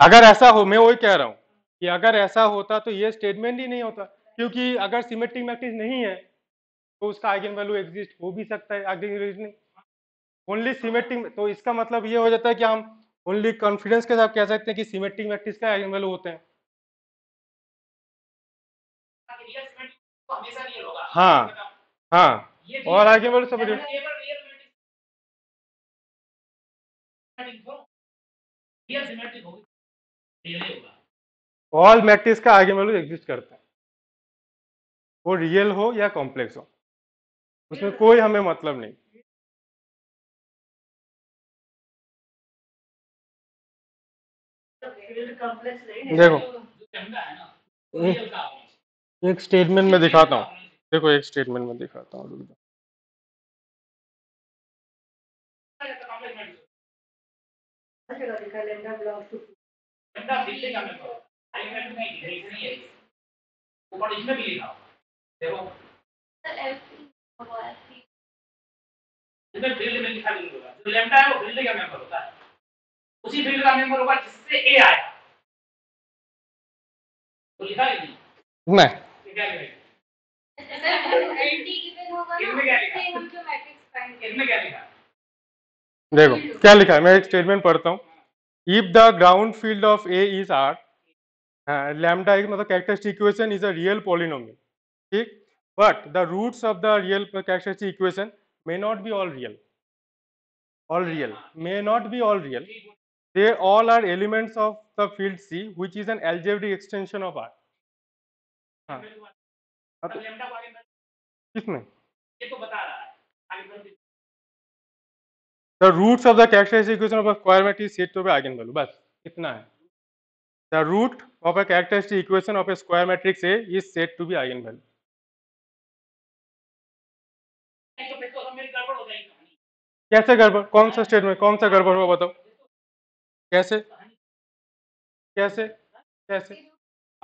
अगर ऐसा हो, मैं वही कह रहा हूँ कि अगर ऐसा होता तो ये स्टेटमेंट ही नहीं होता, क्योंकि अगर सिमेट्रिक मैट्रिक्स नहीं है तो उसका आइगन वैल्यू एग्जिस्ट हो भी सकता है आइगन ओनली सिमेट्रिक तो इसका मतलब ये हो जाता है कि हम ओनली कॉन्फिडेंस के साथ कह सकते हैं कि सिमेट्रिक मैट्रिक्स का आइगन वैल्यू होते हैं। हाँ हाँ और आगे बोलो सब ऑल मैट्रिक्स का आगे वैल्यू एग्जिस्ट करता है। वो रियल हो या कॉम्प्लेक्स हो। उसमें कोई हमें मतलब नहीं। देखो। एक स्टेटमेंट में दिखाता हूँ। देखो एक स्टेटमेंट में दिखाता हूँ ऊपर इसमें भी लिखा देखो इसमें फ़ील्ड में लिखा भी होगा जो लैम्डा है वो फ़ील्ड का मेंबर होता है उसी फ़ील्ड का मेंबर होगा जिससे ए आया। तो लिखा है नहीं? नहीं क्या लिखा देखो क्या लिखा है? मैं एक स्टेटमेंट पढ़ता हूँ। if the ground field of A is R lambda एक मतलब characteristic equation is a real polynomial ठीक but the roots of the real characteristic equation may not be all real all real may not be all real they all are elements of the field c which is an algebraic extension of r हाँ हाँ, तो लेमडा को आगे बढ़- किसमें ये तो बता रहा है आगे बढ़ के- the roots of the characteristic equation of a square matrix is to be eigenvalue बस इतना है the root of a characteristic equation of a square matrix A is said to be eigenvalue तो तो हो कैसे गड़बड़ कौन सा स्टेटमेंट कौन सा गड़बड़ हुआ बताओ कैसे कैसे कैसे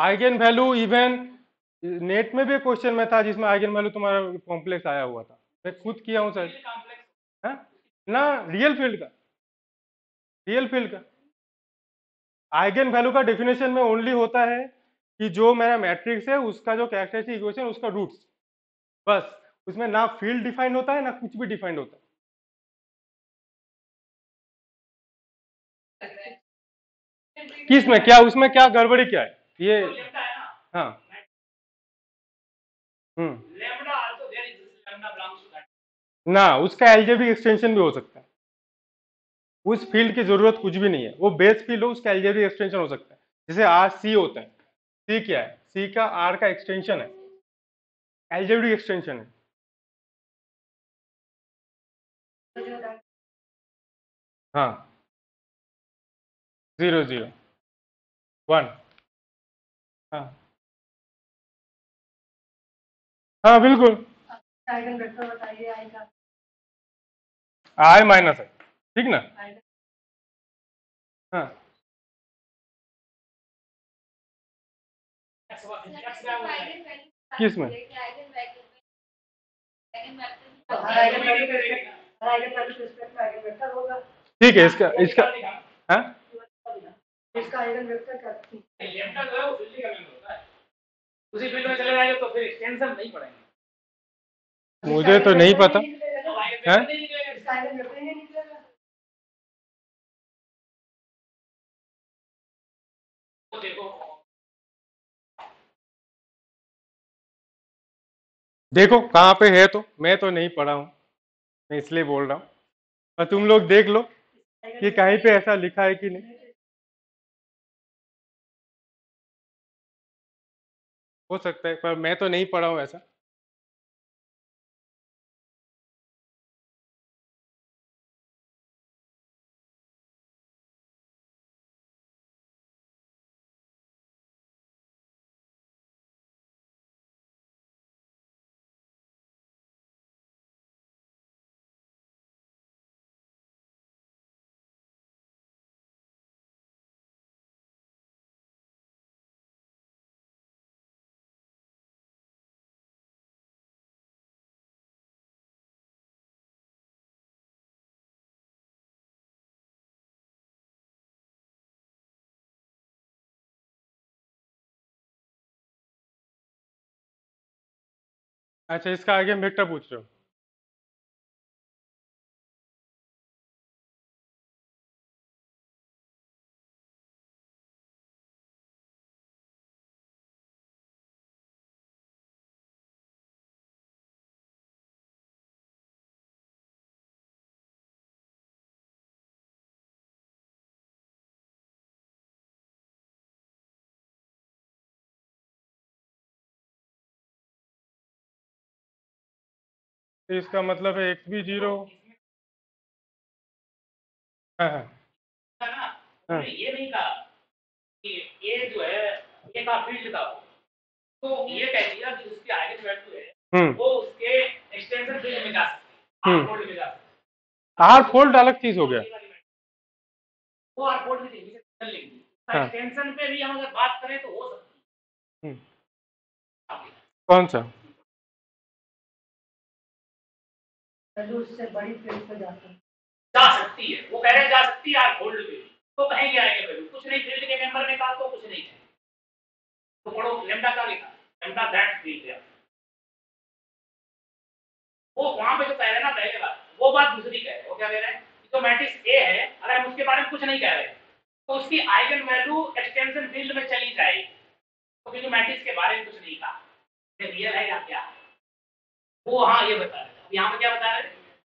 आइगन वैल्यू इवन नेट में भी क्वेश्चन में था जिसमें आइगन वैल्यू तुम्हारा कॉम्प्लेक्स आया हुआ था मैं खुद किया हूँ सर हैं? ना रियल फ़ील्ड का रियल फ़ील्ड का। आइगन वैल्यू का डेफिनेशन में ओनली होता है कि जो मेरा मैट्रिक्स है उसका जो कैरेक्टरिस्टिक इक्वेशन उसका रूट्स बस उसमें ना फ़ील्ड डिफाइंड होता है ना कुछ भी डिफाइंड होता है। किसमें क्या उसमें क्या गड़बड़ी क्या है? ये है हाँ। हम्म lambda also there is lambda belongs to that ना, उसका एल्जेब्रिक एक्सटेंशन भी हो सकता है। उस फ़ील्ड की ज़रूरत कुछ भी नहीं है। वो बेस फ़ील्ड हो, उसका एल्जेब्रिक एक्सटेंशन हो सकता है। जैसे आर सी होता है। सी क्या है? सी का आर का एक्सटेंशन है। एल्जेब्रिक एक्सटेंशन है। हाँ। ज़ीरो ज़ीरो वन हाँ। हाँ बिल्कुल। आइगन वेक्टर बताइए आई का। आई माइनस है ठीक ना? हाँ हो। किसमें? ठीक है इसका इसका हाँ? इसका आइगन वेक्टर क्या लेमडा जो है वो फ़ील्ड का होता है। उसी फ़ील्ड में चले जाएँगे तो फिर एक्सटेंशन नहीं पड़ेंगे मुझे तो नहीं पता। हैं? देखो कहाँ पे है तो? मैं तो नहीं पढ़ा हूँ। मैं इसलिए बोल रहा हूँ। और तुम लोग देख लो कि कहीं पे ऐसा लिखा है कि नहीं। हो सकता है पर मैं तो नहीं पढ़ा हूँ ऐसा। अच्छा इसका आगे वेक्टर पूछ रहे हो। इसका मतलब है एक्स भी ज़ीरो हाँ हाँ। है। ना। हमने ये नहीं कहा ये जो ये का फ़ील्ड का तो ये कह दिया कि उसकी आइगन वैल्यू है हम्म। वो उसके एक्सटेंशन फ़ील्ड में जा सकती है। हम्म। आर फोल्ड में जा सकती आर फोल्ड अलग चीज़ हो गया। वो आर फोल्ड लेंगे। एक्सटेंशन पे भी हम अगर बात करें तो हो सकती हम्म, है कौन सा? उससे बड़ी फ़ील्ड पे जाते हैं। जा सकती है। वो कह रहे जा सकती है आर फोल्ड पे तो कहेंगे आएँगे वैल्यू कुछ नहीं फ़ील्ड के मेंबर ने कहा तो कुछ नहीं है। तो पढ़ो लेमडा का लिखा? लेमडा दैट फ़ील्ड है वो वहाँ पे जो कह रहे ना, पहले बात, वो बात दूसरी कह रहे वो क्या कह रहे हैं? जो मैट्रिक्स ए है अगर हम उसके बारे में कुछ नहीं कह रहे। तो उसकी आइगन वैल्यू एक्सटेंशन फ़ील्ड में चली जाएगी। तो क्योंकि मैट्रिक्स के बारे में कुछ नहीं कहा। रियल है या क्या? वो हाँ ये बता रहे यहाँ पे क्या बता रहे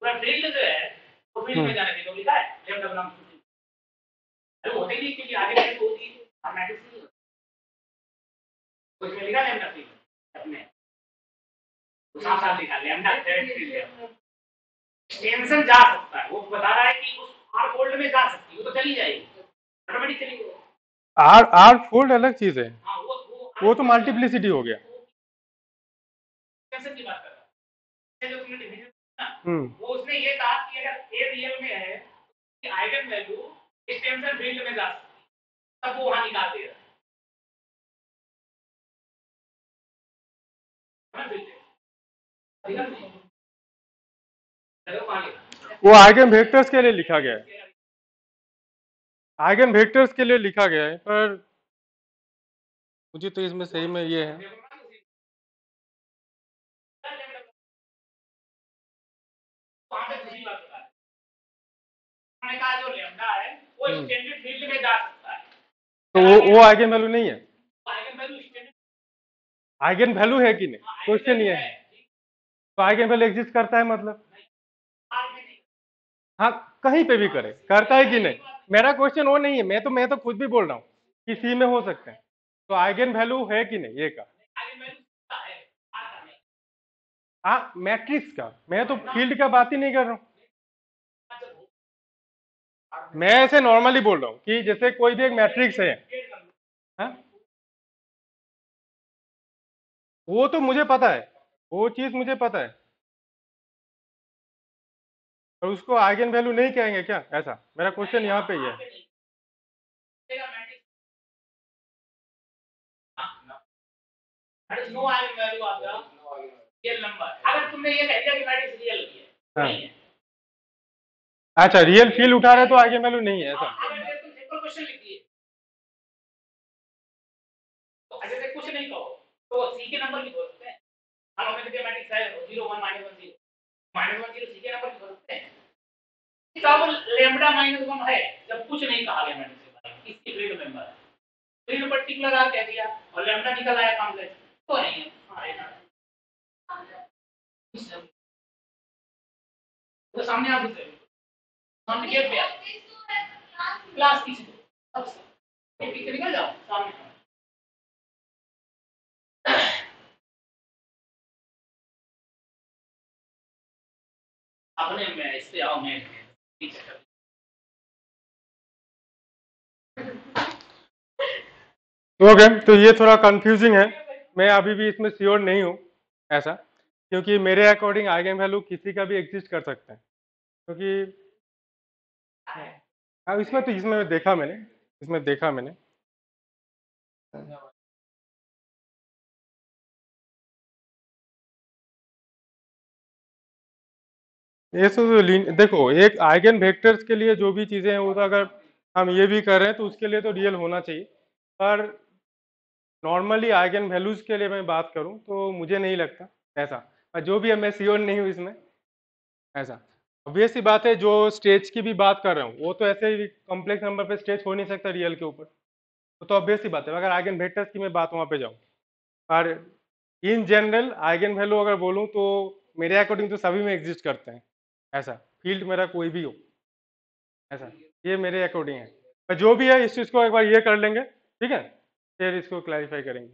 पूरा फ़ील्ड जो है तो फ़ील्ड में जाने देगा लिखा है लेफ़्ट बनाम अरे होते ही नहीं क्योंकि आगे जाके होती है मैट्रिक्स नहीं होता। तो इसमें लिखा लेफ़्ट फ़ील्ड अपने। तो साफ़ साफ़ लिखा लेफ़्ट फ़ील्ड एक्सटेंशन जा सकता है वो बता रहा है कि उस आर फोल्ड में जा सकती है वो तो चली जाएगी। ऑटोमेटिक चली जाएगी। आर आर फोल्ड अलग चीज़ है। हाँ वो वो वो तो मल्टीप्लिसिटी हो गया। एक्सटेंशन की बात जो तुमने डिवीज़न हम्म। वो उसने ये कहा कि अगर ए रियल में है कि आइगन वैल्यू फ़ील्ड में जा सकती तब वो वहाँ निकाल दे रहा है। है। वो आइगन वेक्टर्स के लिए लिखा गया है। आइगन वेक्टर्स के लिए लिखा गया है पर मुझे तो इसमें सही में ये है। वो हम्म। फ़ील्ड में जा सकता है। तो वो वो आइगन वैल्यू नहीं है। आइगन वैल्यू आइगन वैल्यू है कि नहीं? क्वेश्चन ये है तो आइगन वैल्यू एग्जिस्ट करता है मतलब? हाँ कहीं पे भी करे। करता है कि नहीं? मेरा क्वेश्चन वो नहीं है। मैं तो मैं तो खुद भी बोल रहा हूँ कि सी में हो सकते हैं। तो आइगन वैल्यू है कि नहीं? ये का। है हाँ मैट्रिक्स का। मैं तो फ़ील्ड का बात ही नहीं कर रहा हूँ। मैं ऐसे नॉर्मली बोल रहा हूँ कि जैसे कोई भी एक मैट्रिक्स है हाँ? वो तो मुझे पता है, वो चीज़ मुझे पता है और उसको आइगन वैल्यू नहीं कहेंगे क्या ऐसा, मेरा क्वेश्चन यहाँ पे ही है नो आइगन वैल्यू आपका रियल नंबर अगर तुमने ये कह दिया कि मैट्रिक्स रियल है हाँ। अच्छा रियल फील उठा रहे तो आइगन वैल्यू नहीं है, ऐसा। अगर जैसे तुम सिंपल क्वेश्चन लिख दिए कुछ नहीं कहो। सी के नंबर लिख सकते हम हमें 0 1 माइनस 1 0 माइनस 1 0 सी के नंबर लिख सकते इसका वो माइनस 1 जब कुछ नहीं कहा गया मैट्रिक्स के बारे में। इसकी field member field particular R कह दिया, और लैम्बडा निकल आया काम से। नहीं ना। तो सामने आ सकते सामने गेट पे क्लास को। अब ये पीछे निकल जाओ सामने अपने में इससे आओ मैं पीछे कर ओके okay, तो ये थोड़ा कंफ्यूजिंग है। मैं अभी भी इसमें श्योर नहीं हूँ ऐसा। क्योंकि मेरे अकॉर्डिंग आइगन वैल्यू किसी का भी एग्जिस्ट कर सकते हैं। क्योंकि हाँ। इसमें तो इसमें देखा मैंने इसमें देखा मैंने। ये सब तो देखो एक आइगन वेक्टर्स के लिए जो भी चीज़ें हैं वो तो अगर हम ये भी कर रहे हैं तो उसके लिए तो रियल होना चाहिए। पर नॉर्मली आइगन वैल्यूज़ के लिए मैं बात करूँ तो मुझे नहीं लगता ऐसा। जो भी है मैं श्योर नहीं हूँ इसमें ऐसा। ऑब्वियस सी बात है जो स्टेज की भी बात कर रहा हूँ। वो तो ऐसे ही कॉम्प्लेक्स नंबर पे स्टेज हो नहीं सकता रियल के ऊपर। वो तो ऑब्वियस सी बात है। अगर आइगन वेक्टर्स की मैं बात वहाँ पे जाऊँ। और इन जनरल आइगन वैल्यू अगर बोलूँ तो मेरे अकॉर्डिंग तो सभी में एग्जिस्ट करते हैं। ऐसा। फ़ील्ड मेरा कोई भी हो। ऐसा। ये मेरे अकॉर्डिंग है। पर जो भी है इस चीज़ को एक बार ये कर लेंगे। ठीक है? फिर इसको क्लैरिफाई करेंगे।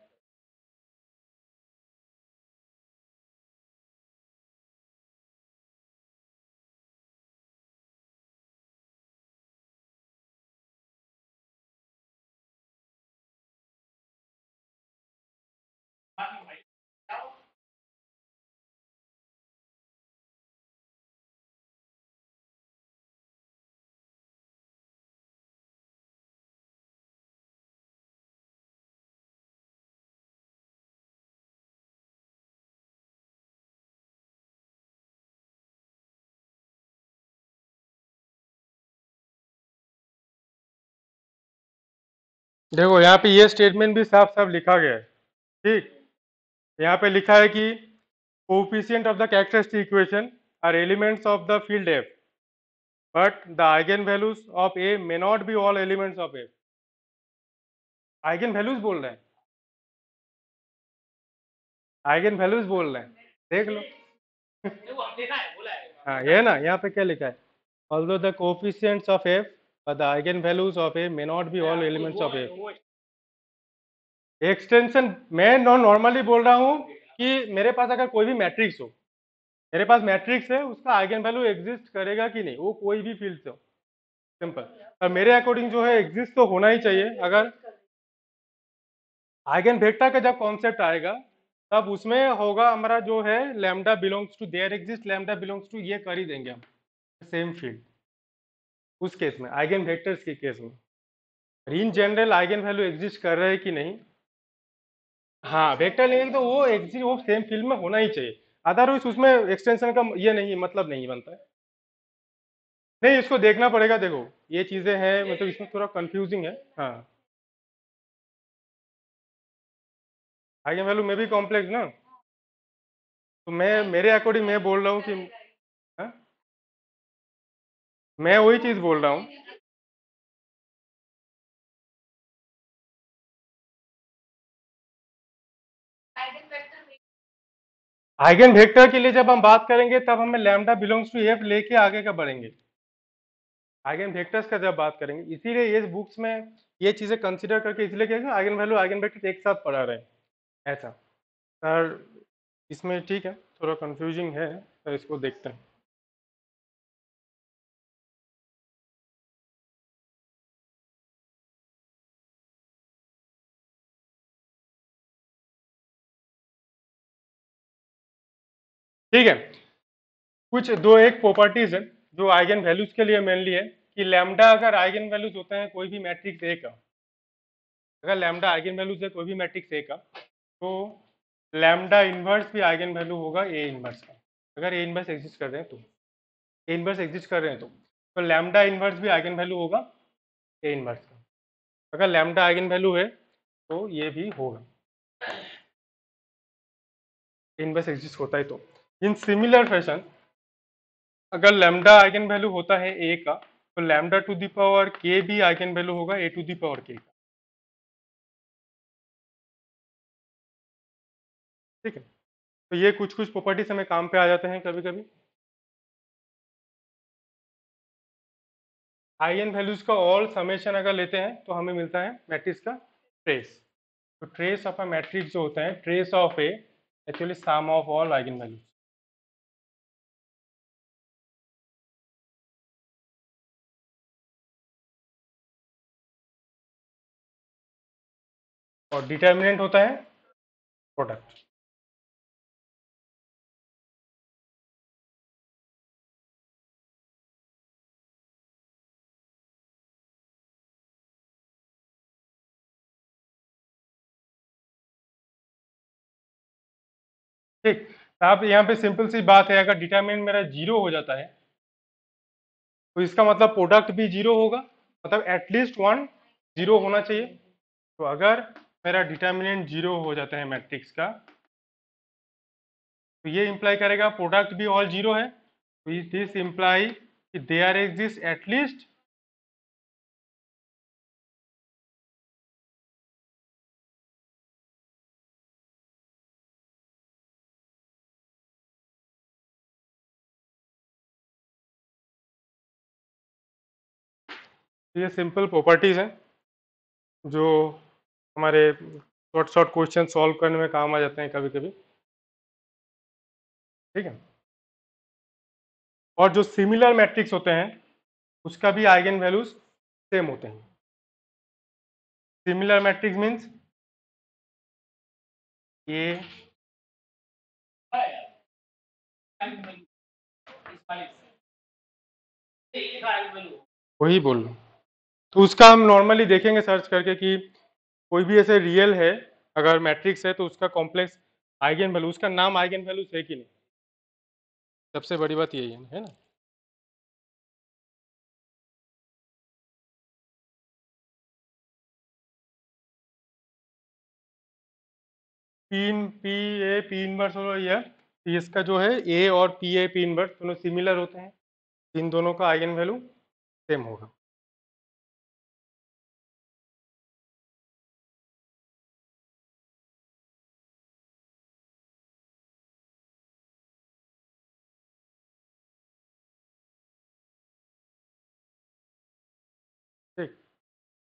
देखो यहाँ पे ये स्टेटमेंट भी साफ़ साफ़ लिखा गया है ठीक? यहाँ पे लिखा है कि coefficient of the characteristic equation are elements of the field F but the eigen values of A may not be all elements of F eigen values बोल रहे हैं। आइगन वैल्यूज़ बोल रहे हैं। देख लो। है ये ना यहाँ पे क्या लिखा है? Although the coefficients of f but the eigenvalues of a may not be all elements of वो- एक्सटेंशन मैं नॉन नॉर्मली बोल रहा हूँ कि मेरे पास अगर कोई भी मैट्रिक्स हो मेरे पास मैट्रिक्स है उसका आइगन वैल्यू एग्जिस्ट करेगा कि नहीं? वो कोई भी फ़ील्ड से हो। सिंपल और मेरे अकॉर्डिंग जो है एग्जिस्ट तो होना ही चाहिए। अगर आइगन वेक्टर का जब कॉन्सेप्ट आएगा तब उसमें होगा हमारा जो है lambda belongs to there exist lambda belongs to ये कर ही देंगे हम। सेम फ़ील्ड उस केस में आइगन वेक्टर्स के केस में। In general eigen value exist कर रहे हैं कि नहीं? हाँ वेक्टर लेंगे तो वो एग्जिस्ट वो सेम फ़ील्ड में होना ही चाहिए। अदरवाइज़ उसमें एक्सटेंशन का ये नहीं मतलब नहीं बनता है। नहीं, इसको देखना पड़ेगा, देखो, ये चीज़ें हैं मतलब इसमें थोड़ा कंफ्यूजिंग है। हाँ। आइगन वैल्यू में भी कॉम्प्लेक्स ना? तो मैं, मेरे अकॉर्डिंग मैं बोल रहा हूँ कि? मैं वही चीज़ बोल रहा हूँ। आइगन वेक्टर के लिए जब हम बात करेंगे, तब हमें लैम्डा बिलोंग्स टू एफ़ लेके आगे का बढ़ेंगे। आइगन वेक्टर्स का जब बात करेंगे, इसीलिए ये बुक्स में ये चीज़ें कंसीडर करके इसलिए क्या आइगन वैल्यू, आइगन वेक्टर एक साथ पढ़ा रहे हैं। ऐसा। सर इसमें ठीक है, थोड़ा कंफ्यूजिंग है तो इसको देखते हैं। ठीक है? कुछ दो एक प्रॉपर्टीज़ है जो आइगन वैल्यूज़ के लिए मेनली है कि लैम्डा अगर आइगन वैल्यूज़ होते हैं, कोई भी मैट्रिक्स ए का, अगर लैम्डा आइगन वैल्यूज़ है कोई भी मैट्रिक्स ए का तो लैम्डा इनवर्स भी आइगन वैल्यू होगा ए इनवर्स का। अगर ए इनवर्स एग्जिस्ट कर रहे हैं तो ए इनवर्स एग्जिस्ट कर रहे हैं तो तो लैम्डा इनवर्स भी आइगन वैल्यू होगा ए इनवर्स का। अगर लैम्डा आइगन वैल्यू है तो ये भी होगा। इनवर्स एग्जिस्ट होता है तो। इन सिमिलर फ़ैशन अगर लैम्डा आइगन वैल्यू होता है ए का तो लैम्डा टू दी पावर के भी आइगन वैल्यू होगा ए टू दी पावर के का। ठीक है? तो ये कुछ कुछ प्रॉपर्टीज़ हमें काम पे आ जाते हैं कभी कभी आइगन वैल्यूज़ का ऑल समेशन अगर लेते हैं तो हमें मिलता है मैट्रिक्स का ट्रेस तो ट्रेस ऑफ़ अ मैट्रिक्स जो होता है trace of A actually sum of all eigen values और डिटर्मिनेंट होता है प्रोडक्ट ठीक, आप यहाँ पे सिंपल सी बात है, अगर डिटर्मिनेंट मेरा ज़ीरो हो जाता है तो इसका मतलब प्रोडक्ट भी ज़ीरो होगा मतलब एटलीस्ट वन ज़ीरो होना चाहिए। तो अगर मेरा डिटर्मिनेंट ज़ीरो हो जाता है मैट्रिक्स का। तो ये इंप्लाई करेगा प्रोडक्ट भी ऑल ज़ीरो है। तो दिस इंप्लाई कि देयर एग्जिस्ट एटलीस्ट ये सिंपल प्रॉपर्टीज़ हैं, जो हमारे शॉर्ट शॉर्ट क्वेश्चन सॉल्व करने में काम आ जाते हैं कभी कभी ठीक है? और जो सिमिलर मैट्रिक्स होते हैं, उसका भी आइगन वैल्यूज़ सेम होते हैं। सिमिलर मैट्रिक्स मीन्स ये वही बोल रहा तो उसका हम नॉर्मली देखेंगे सर्च करके कि कोई भी ऐसे रियल है, अगर मैट्रिक्स है तो उसका कॉम्प्लेक्स आइगन वैल्यू उसका नाम आइगन वैल्यूज़ है कि नहीं? सबसे बड़ी बात यही है है ना? पीन पी ए पी इनवर्स और यह। इसका जो है ए और पी ए पी इनवर्स दोनों सिमिलर होते हैं। इन दोनों का आइगन वैल्यू सेम होगा।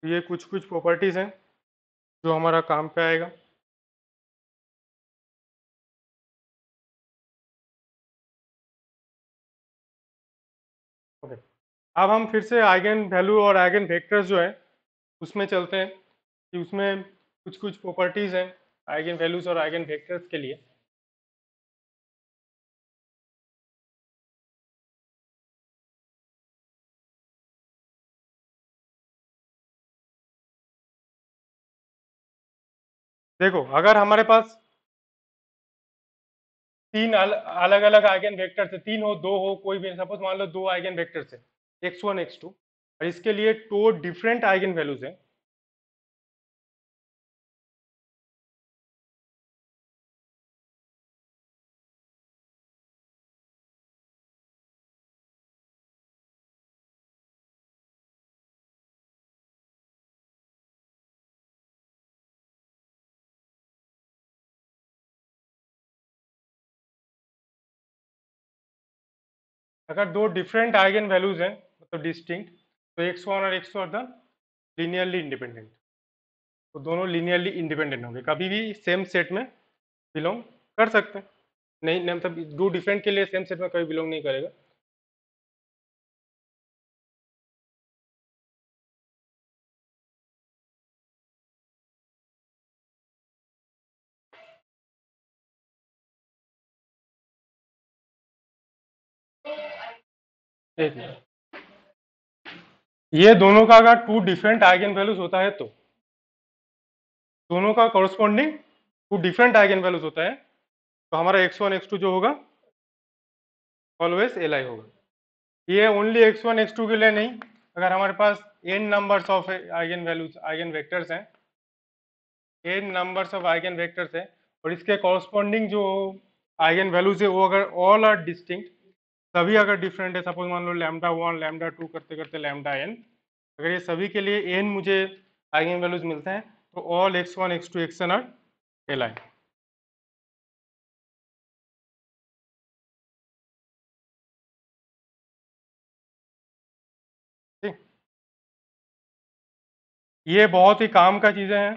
ये कुछ कुछ प्रॉपर्टीज़ हैं, जो हमारा काम पे आएगा। ओके अब हम फिर से आइगन वैल्यू और आइगन वेक्टर्स जो है, उसमें चलते हैं कि उसमें कुछ कुछ प्रॉपर्टीज़ हैं, आइगन वैल्यूज़ और आइगन वेक्टर्स के लिए। देखो, अगर हमारे पास तीन अलग अलग आइगन वेक्टर है तीन हो, दो हो, कोई भी, सपोज़ मान लो दो आइगन वेक्टर है एक्स वन, एक्स टू, और इसके लिए टू डिफरेंट आइगन वैल्यूज़ हैं अगर दो डिफरेंट आइगन वैल्यूज़ हैं मतलब डिस्टिंक्ट तो एक्स वन और x two are linearly independent तो दोनों लीनियरली इंडिपेंडेंट होंगे। कभी भी सेम सेट में बिलोंग कर सकते हैं। नहीं मतलब दो डिफरेंट के लिए सेम सेट में कभी बिलोंग नहीं करेगा। एक ये दोनों का अगर टू डिफरेंट आइगन वैल्यूज़ होता है तो? दोनों का corresponding to different eigen values होता है तो हमारा एक्स वन एक्स टू जो होगा ऑलवेज एल आई होगा। ये only x one x two के लिए नहीं, अगर हमारे पास n numbers of eigen values eigen vectors हैं n numbers of eigen vectors हैं, और इसके कॉरस्पॉन्डिंग जो आइगन वैल्यूज़ है, वो अगर ऑल आर डिस्टिंक्ट सभी अगर डिफरेंट है सपोज़ मान लो लैमडा वन लैमडा टू करते करते लैमडा एन अगर ये सभी के लिए एन मुझे आइगन वैल्यूज़ मिलते हैं तो all x one x two x n are L I ये बहुत ही काम का चीज़ें हैं,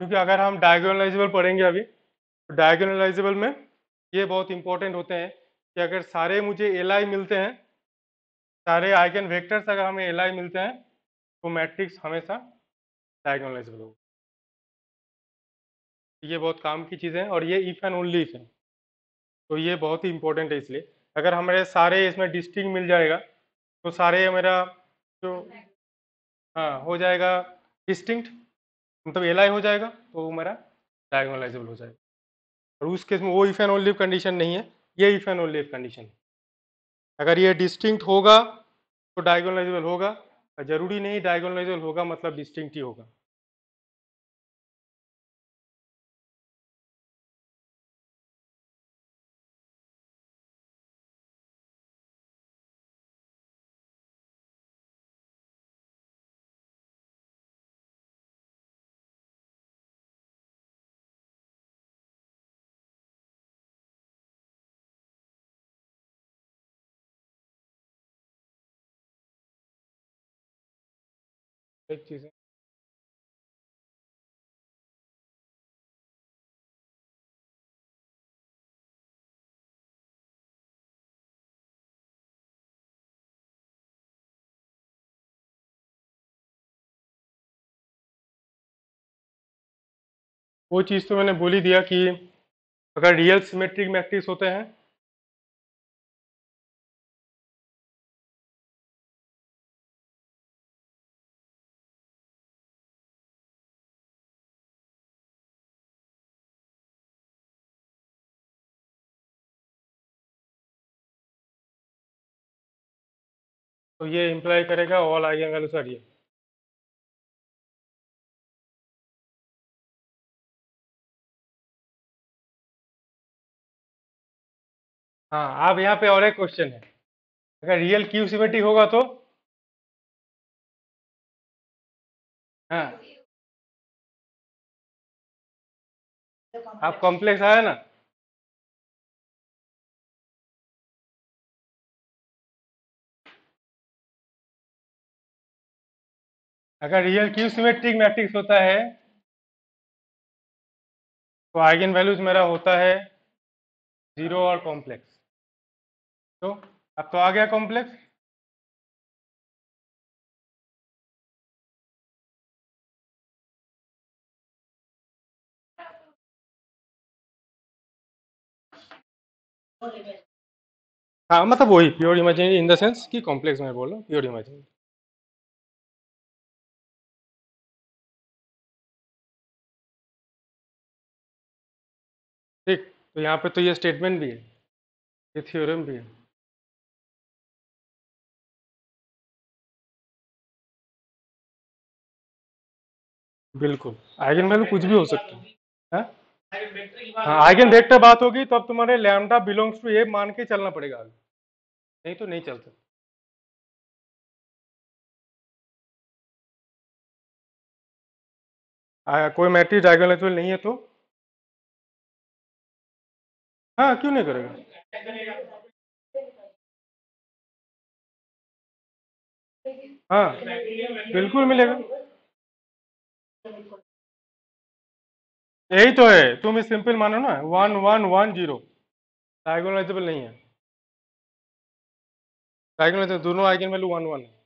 क्योंकि अगर हम डायगोनलाइजेबल पढ़ेंगे अभी तो डायगोनलाइजेबल में ये बहुत इंपॉर्टेंट होते हैं। कि अगर सारे मुझे एल आई मिलते हैं, सारे आइगन वेक्टर्स अगर हमें एल आई मिलते हैं तो मैट्रिक्स हमेशा डायगोनलाइजेबल होगा। ये बहुत काम की चीज़ें हैं और ये इफ़ एंड ओनली इफ़ है। तो ये बहुत ही इंपॉर्टेंट है इसलिए। अगर हमारे सारे इसमें डिस्टिंग मिल जाएगा तो सारे मेरा जो हाँ हो जाएगा डिस्टिंक्ट मतलब एल हो जाएगा तो वो मेरा डायगोनलाइजेबल हो जाएगा। और उस केस में वो इफ़ एंड ओनली कंडीशन नहीं है। ये if and only if condition अगर ये डिस्टिंक्ट होगा तो डायगोनलाइजेबल होगा, ज़रूरी नहीं डायगोनलाइजेबल होगा मतलब डिस्टिंक्ट ही होगा। एक चीज़ वो चीज़ तो मैंने बोल दिया कि अगर रियल सिमेट्रिक मैट्रिक्स होते हैं तो ये इम्प्लाई करेगा ऑल आई एंगल सर ये। हाँ आप यहाँ पे और एक क्वेश्चन है। अगर रियल क्यू सिमेट्री होगा तो? हाँ। आप कॉम्प्लेक्स आया ना? अगर रियल क्यू सिमेट्रिक मैट्रिक्स होता है तो आइगन वैल्यूज़ मेरा होता है ज़ीरो और कॉम्प्लेक्स तो अब तो आ गया कॉम्प्लेक्स हाँ मतलब वही pure imaginary in the sense कि कॉम्प्लेक्स में बोल रहा हूँ प्योर इमेजिनरी तो यहाँ पे तो ये स्टेटमेंट भी है, ये थ्योरम भी है। बिल्कुल आइगन वैल्यू कुछ भी हो सकता है। हाँ? आइगन वेक्टर बात हाँ वेक्टर बात होगी तो अब तुम्हारे लैम्डा बिलोंग्स टू ए मान के चलना पड़ेगा नहीं तो नहीं चल सकता कोई मैट्रिक्स डायगोनल नहीं है तो? हाँ क्यों नहीं करेगा? हाँ बिल्कुल मिलेगा। यही तो है, तुम इस सिंपल मानो ना, one one one, zero. Diagonalizable नहीं है। डायगोनलाइजेबल दोनों आइगन वैल्यू वन वन है।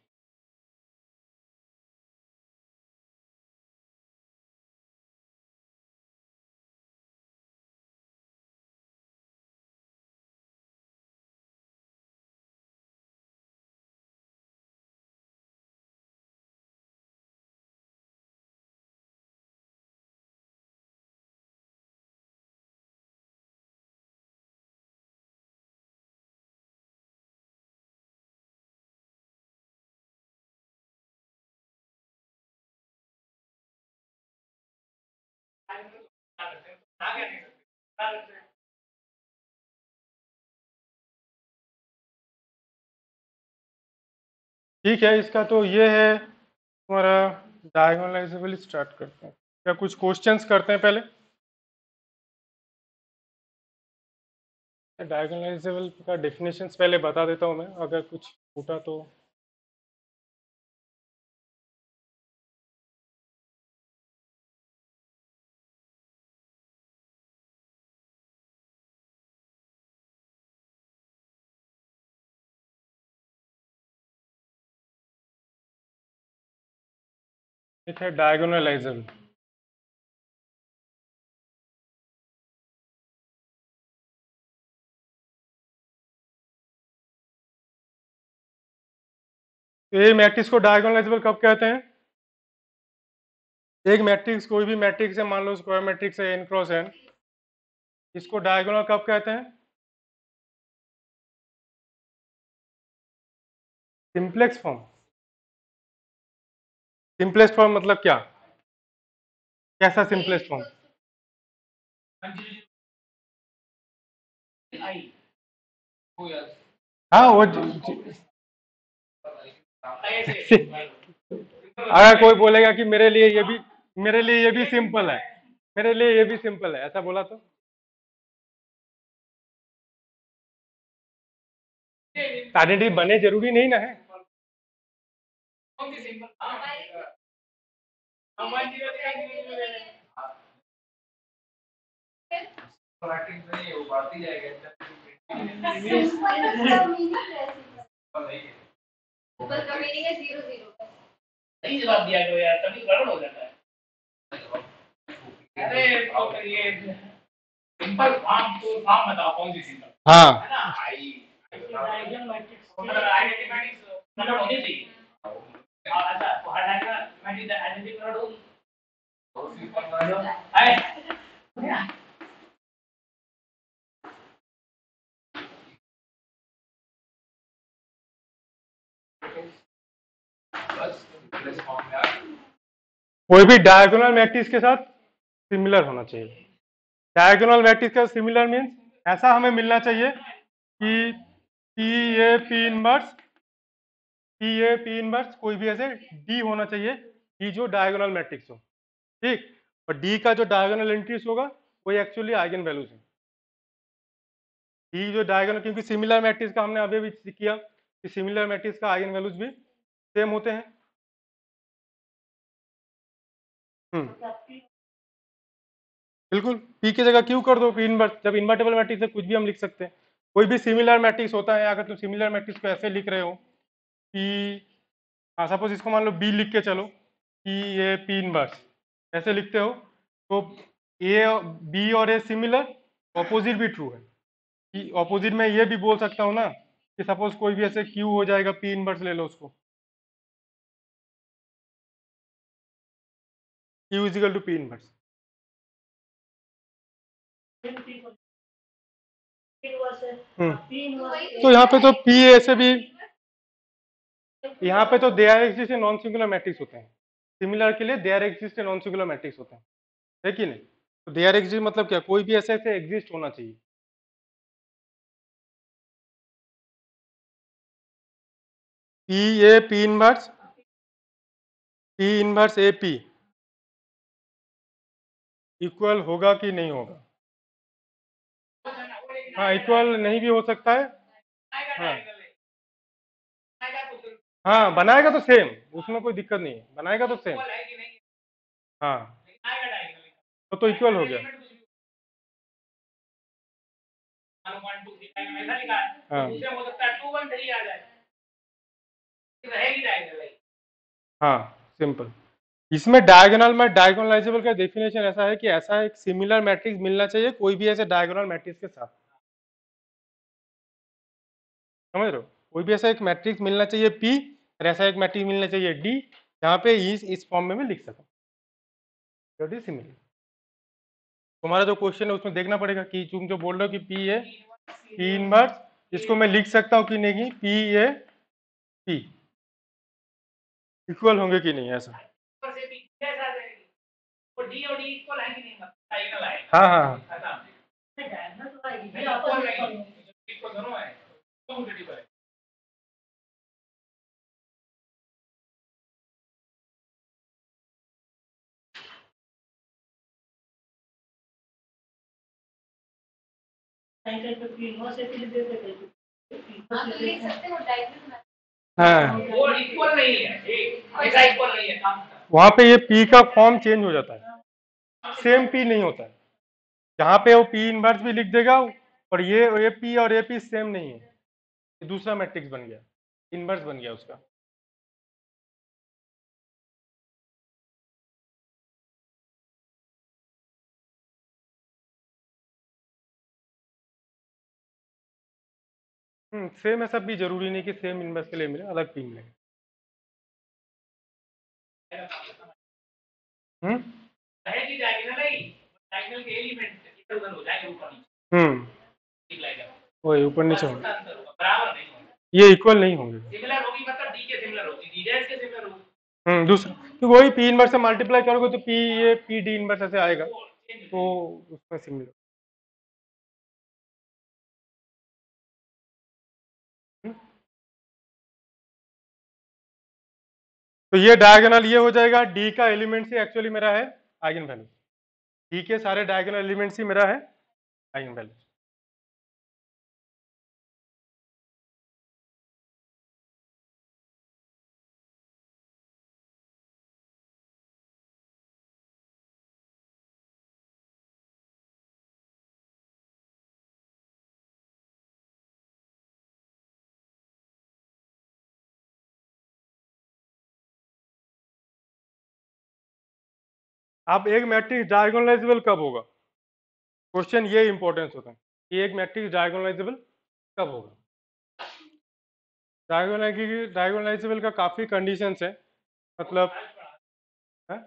ठीक है, इसका तो ये है, तुम्हारा डायगोनलाइजेबल स्टार्ट करते हैं। क्या कुछ क्वेश्चंस करते हैं पहले? डायगोनलाइजेबल का डेफिनेशंस पहले बता देता हूँ मैं। अगर कुछ छूटा तो ठीक है डायगोनलाइजेबल तो ये मैट्रिक्स को डायगोनलाइजेबल कब कहते हैं? एक मैट्रिक्स कोई भी मैट्रिक्स है, मान लो स्क्वायर मैट्रिक्स है एन क्रॉस एन इसको डायगोनल कब कहते हैं? सिंप्लेक्स फॉर्म सिंपलेस्ट फॉर्म मतलब क्या? कैसा सिंपलेस्ट फॉर्म हाँ वो अगर कोई बोलेगा कि मेरे लिए ये भी, मेरे लिए ये भी सिंपल है, मेरे लिए ये भी सिंपल है, ऐसा बोला तो? आइडेंटिटी बने ज़रूरी नहीं ना हाँ। हम वन ज़ीरो थ्री ज़ीरो ले रहे हैं। ऊपर का मीनिंग है। ज़ीरो ज़ीरो नहीं जवाब दिया करो यार तभी गड़बड़ हो जाता है। अरे तो ये सिंपल फॉर्म तो फॉर्म बताओ कौन सी सिंपल हाँ। है ना? आई। मतलब आइडेंटिटी मतलब होनी चाहिए। कोई भी डायगोनल मैट्रिक्स के साथ सिमिलर होना चाहिए। डायगोनल मैट्रिक्स का सिमिलर मीन्स ऐसा हमें मिलना चाहिए कि P A P inverse P A P inverse कोई भी ऐसे डी होना चाहिए। डी जो डायगोनल मैट्रिक्स हो। ठीक? और डी का जो डायगोनल एंट्रीज होगा, वो एक्चुअली आइगन वैल्यूज़ है। डी जो डायगोनल क्योंकि सिमिलर मैट्रिक्स का हमने अभी भी किया, कि सिमिलर मैट्रिक्स का आइगन वैल्यूज़ भी सेम होते हैं। हम्म। बिल्कुल। पी की जगह क्यू कर दो पी इनवर्स जब इन्वर्टेबल मैट्रिक्स है कुछ भी हम लिख सकते हैं। कोई भी सिमिलर मैट्रिक्स होता है, अगर तुम सिमिलर मैट्रिक्स को ऐसे लिख रहे हो कि हाँ सपोज़ इसको मान लो बी लिख के चलो। पी ए पी इनवर्स ऐसे लिखते हो? तो ए बी और ए सिमिलर ऑपोजिट भी ट्रू है। कि ऑपोजिट में ये भी बोल सकता हूँ ना कि सपोज़ कोई भी ऐसे क्यू हो जाएगा पी इनवर्स ले लो उसको। Q equal to P inverse तो यहाँ पे तो पी ए से भी यहाँ पे तो दे नॉन सिंगुलर मैट्रिक्स होते हैं। सिमिलर के लिए they are exist non singular matrix होते हैं। है कि नहीं? तो आर एग्जिस्ट मतलब क्या? कोई भी ऐसे ऐसे एग्जिस्ट होना चाहिए। P A P inverse P inverse A P equal होगा कि नहीं होगा? हाँ इक्वल नहीं भी हो सकता है। हाँ। हाँ बनाएगा तो सेम उसमें कोई दिक्कत नहीं है। बनाएगा तो सेम हाँ। तो तो इक्वल हो गया। हाँ। हो सिंपल इसमें डायगोनल में डायगोनलाइजेबल का डेफिनेशन ऐसा है कि ऐसा एक सिमिलर मैट्रिक्स मिलना चाहिए, कोई भी ऐसे डायगोनल मैट्रिक्स के साथ। समझ रहे हो? कोई भी ऐसा एक मैट्रिक्स मिलना चाहिए पी और ऐसा एक मैट्रिक्स मिलना चाहिए डी जहाँ पे इस इस फॉर्म में मैं लिख सकूँ दैट इज़ सिमिलर तुम्हारा जो क्वेश्चन है उसमें देखना पड़ेगा कि तुम जो बोल रहे हो कि पी ए पी इनवर्स इसको मैं लिख सकता हूँ कि नहीं पी ए पी इक्वल होंगे कि नहीं ऐसा से है हाँ हाँ वहाँ पे ये पी का फॉर्म चेंज हो जाता है। सेम पी नहीं होता है। जहाँ पे वो पी इनवर्स भी लिख देगा और ये ये पी और ये पी सेम नहीं है। ये दूसरा मैट्रिक्स बन गया। इनवर्स बन गया उसका। सेम ऐसा भी ज़रूरी नहीं कि सेम इनवर्स के लिए मिले, अलग पी मिले। हम्म? है हो हम्म। वही, ऊपर नीचे होंगे। ये इक्वल नहीं होंगे। सिमिलर सिमिलर सिमिलर हम्म दूसरा तो वही पी इनवर्स से मल्टीप्लाई करोगे तो पी ये पी डी इनवर्स ऐसे आएगा तो उसमें सिमिलर तो ये डायगोनल ये हो जाएगा डी का एलिमेंट ही एक्चुअली मेरा है आइगन वैल्यू डी के सारे डायगोनल एलिमेंट्स ही मेरा है आइगन वैल्यू अब एक मैट्रिक्स डायगोनलाइजेबल कब होगा? क्वेश्चन ये इंपॉर्टेंस होता है कि एक मैट्रिक्स डायगोनलाइजेबल कब होगा? डायगोनलाइज डायगोनलाइजेबल का काफ़ी कंडीशंस है मतलब है?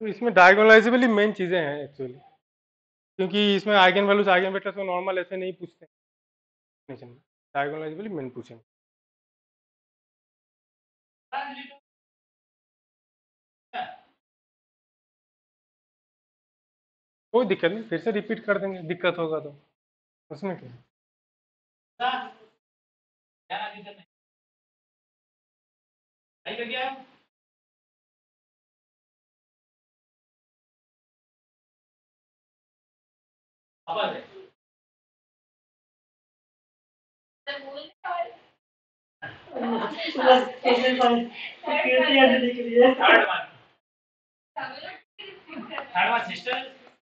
तो इसमें डायगोनलाइजेबल ही मेन चीज़ें हैं एक्चुअली क्योंकि इसमें आइगन वैल्यूज़ आइगन वेक्टर्स को नॉर्मल ऐसे नहीं पूछते डायगोनलाइजेबल मेन पूछेंगे। कोई दिक्कत नहीं फिर से रिपीट कर देंगे दिक्कत होगा तो उसमें क्या आवाज़ है तो है थर्ड वन सिस्टर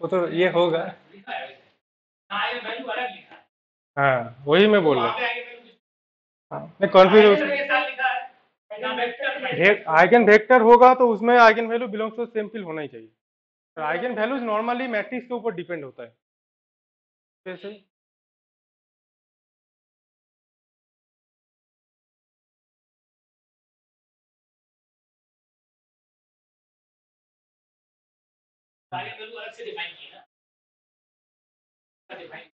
वो तो ये होगा। है हाँ वही मैं बोल रहा हूँ। पे आगे वैल्यू नहीं कंफ्यूज के साथ लिखा यहाँ वेक्टर एक आइगन वेक्टर होगा तो उसमें eigenvalue belongs to same field होना ही चाहिए। आइगन वैल्यूज़ नॉर्मली मैट्रिक्स के ऊपर डिपेंड होता है। कैसे? आगे वैल्यू से डिफाइन की है ना डिफाइन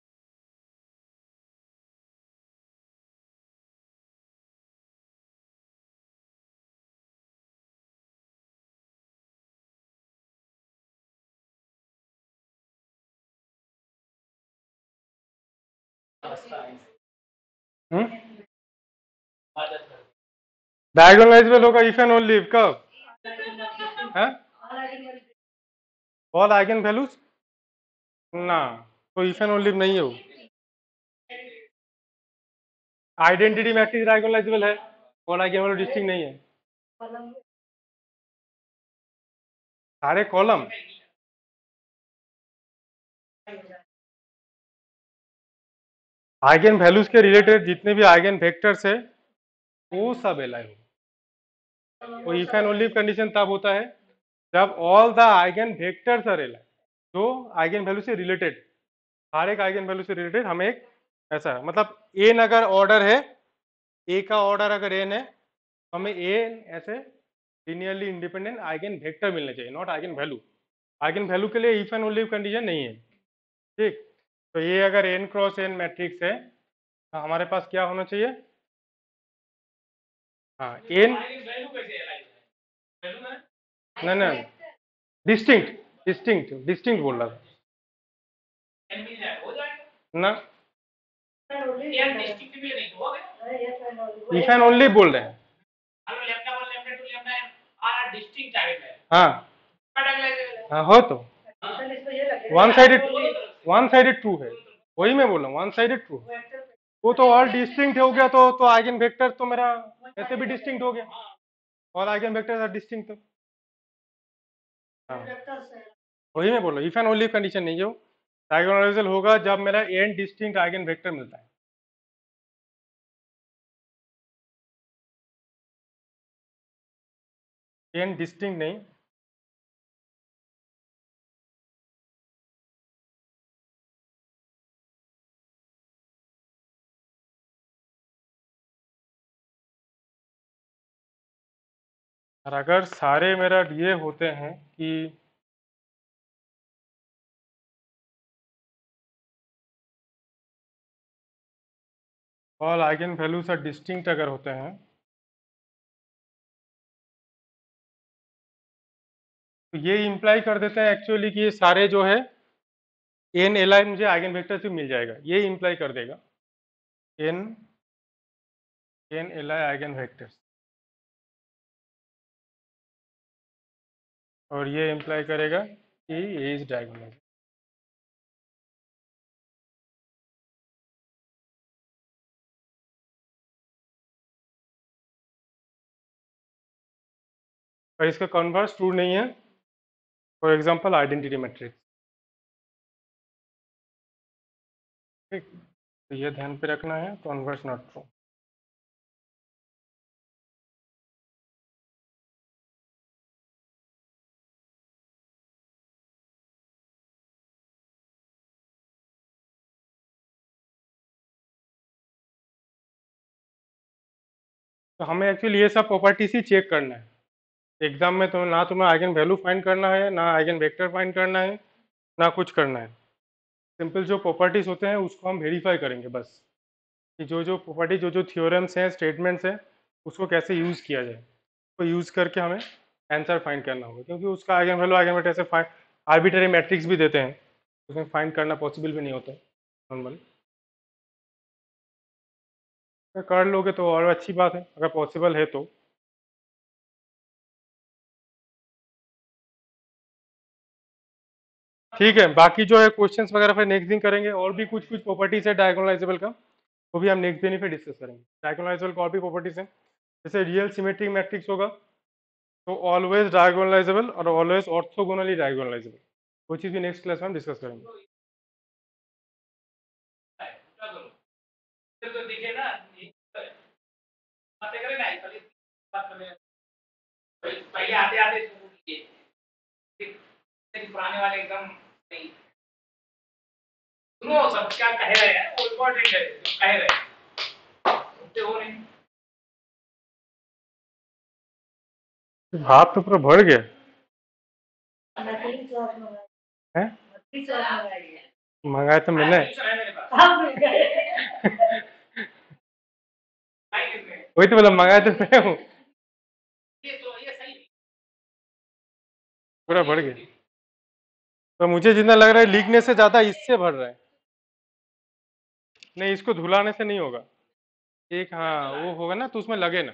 है होगा इफ़ एंड ओनली कब? हैं? ऑल आइगन वैल्यूज़ ना तो इफ़ एंड ओनली नहीं है वो। आइडेंटिटी मैट्रिक्स डायगोनलाइजेबल है ऑल आइगन वैल्यू डिस्टिंक्ट नहीं है। सारे कॉलम आइगन वैल्यूज़ के रिलेटेड जितने भी आइगन वेक्टर्स है, वो सब एलाई हो। इफ़ एंड ओनली कंडीशन तब होता है जब all the eigenvectors are L I जो आइगन वैल्यू से रिलेटेड हर एक आइगन वैल्यू से रिलेटेड हमें एक ऐसा मतलब एन अगर ऑर्डर है ए का ऑर्डर अगर एन है तो हमें एन ऐसे लिनियरली इंडिपेंडेंट आइगन वेक्टर मिलने चाहिए not eigen value eigen value के लिए इफ़ एंड ओनली कंडीशन नहीं है। ठीक? तो ये अगर एन क्रॉस एन मैट्रिक्स है तो हमारे पास क्या होना चाहिए? हाँ एन नहीं नहीं डिस्टिंक्ट डिस्टिंक्ट डिस्टिंक्ट बोल रहा था। ना। इफ़ एंड ओनली बोल रहे हैं। Hello lambda 1 lambda 2 lambda n are distinct आगे में हाँ। हाँ हो तो। One sided one sided true है। वही मैं बोल रहा हूँ वन साइडेड ट्रू वो तो ऑल डिस्टिंक्ट हो गया तो तो आइगन वेक्टर तो मेरा ऐसे भी डिस्टिंक्ट हो गया। All eigen vectors are distinct वही मैं बोल रहा हूँ इफ़ एंड ओनली कंडीशन नहीं है वो डायगोनलाइजल होगा जब मेरा एन डिस्टिंक्ट आइगन वेक्टर मिलता है। एन डिस्टिंक्ट नहीं। और अगर सारे मेरा ये होते हैं कि all eigen values are distinct अगर होते हैं तो ये इम्प्लाई कर देते हैं एक्चुअली कि ये सारे जो है एन एल आई मुझे आइगन वेक्टर से मिल जाएगा। ये इम्प्लाई कर देगा। N n L I eigenvectors और ये इम्प्लाई करेगा कि ए इज़ डायगोनल और इसका कन्वर्स ट्रू नहीं है। फॉर एग्जांपल आइडेंटिटी मैट्रिक्स ठीक तो ये ध्यान पे रखना है कन्वर्स नॉट ट्रू तो हमें एक्चुअली ये सब प्रॉपर्टीज़ ही चेक करना है। एग्ज़ाम में तो ना तुम्हें आइगन वैल्यू फाइंड करना है, ना आइगन वेक्टर फाइंड करना है, ना कुछ करना है। सिंपल जो प्रॉपर्टीज़ होते हैं, उसको हम वेरीफाई करेंगे बस। कि जो जो प्रॉपर्टी जो जो थियोरम्स हैं स्टेटमेंट्स हैं, उसको कैसे यूज़ किया जाए। उसको तो यूज़ करके हमें आंसर फाइंड करना होगा। क्योंकि उसका आइगन वैल्यू आइगन वेक्टर ऐसे फाइंड आर्बिटरी मैट्रिक्स भी देते हैं। उसमें फाइंड करना पॉसिबल भी नहीं होता। नॉर्मली कर लोगे तो और अच्छी बात है, अगर पॉसिबल है तो। ठीक है, बाकी जो है क्वेश्चंस वगैरह फिर नेक्स्ट दिन करेंगे, और भी कुछ कुछ प्रॉपर्टीज़ है डायगोनलाइजेबल का, वो भी हम नेक्स्ट दिन ही फिर डिस्कस करेंगे। डायगोनलाइजेबल का और भी प्रॉपर्टीज़ हैं, जैसे रियल सिमेट्रिक मैट्रिक्स होगा तो ऑलवेज डायगोनलाइजेबल और ऑलवेज ऑर्थोगोनली डायगोनलाइजेबल वो चीज़ भी नेक्स्ट क्लास में हम डिस्कस करेंगे क्या करूँ? फिर तो दिखे ना बातें करें ना खाली बात भाई पहले आते आते शुरू किए पुराने वाले एकदम नहीं। सुनो सब क्या कह रहे हैं वो इम्पोर्टेंट है जो कह रहे हैं। सुनते हो नहीं? हाथ तो पूरा भर गया है। है? मंगाया तो है। मिल। किसने वही तो बोला मंगाया तो मैं हूँ पूरा भर गया तो मुझे जितना लग रहा है लीकने से ज़्यादा इससे भर रहा है नहीं इसको धुलाने से नहीं होगा एक हाँ वो होगा ना तो उसमें लगे ना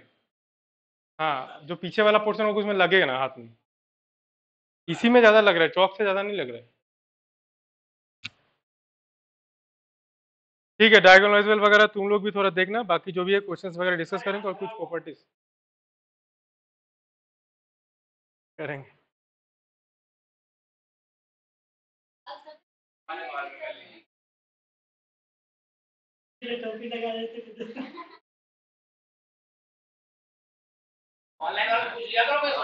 हाँ जो पीछे वाला पोर्शन होगा उसमें लगेगा ना हाथ में इसी में ज़्यादा लग रहा है चौक से ज़्यादा नहीं लग रहा है ठीक है डायगोनलाइजल वगैरह तुम लोग भी थोड़ा देखना, बाकी जो भी है क्वेश्चंस वगैरह डिस्कस करेंगे और कुछ प्रॉपर्टीज़ करेंगे। ऑनलाइन वाला पूछ लिया करो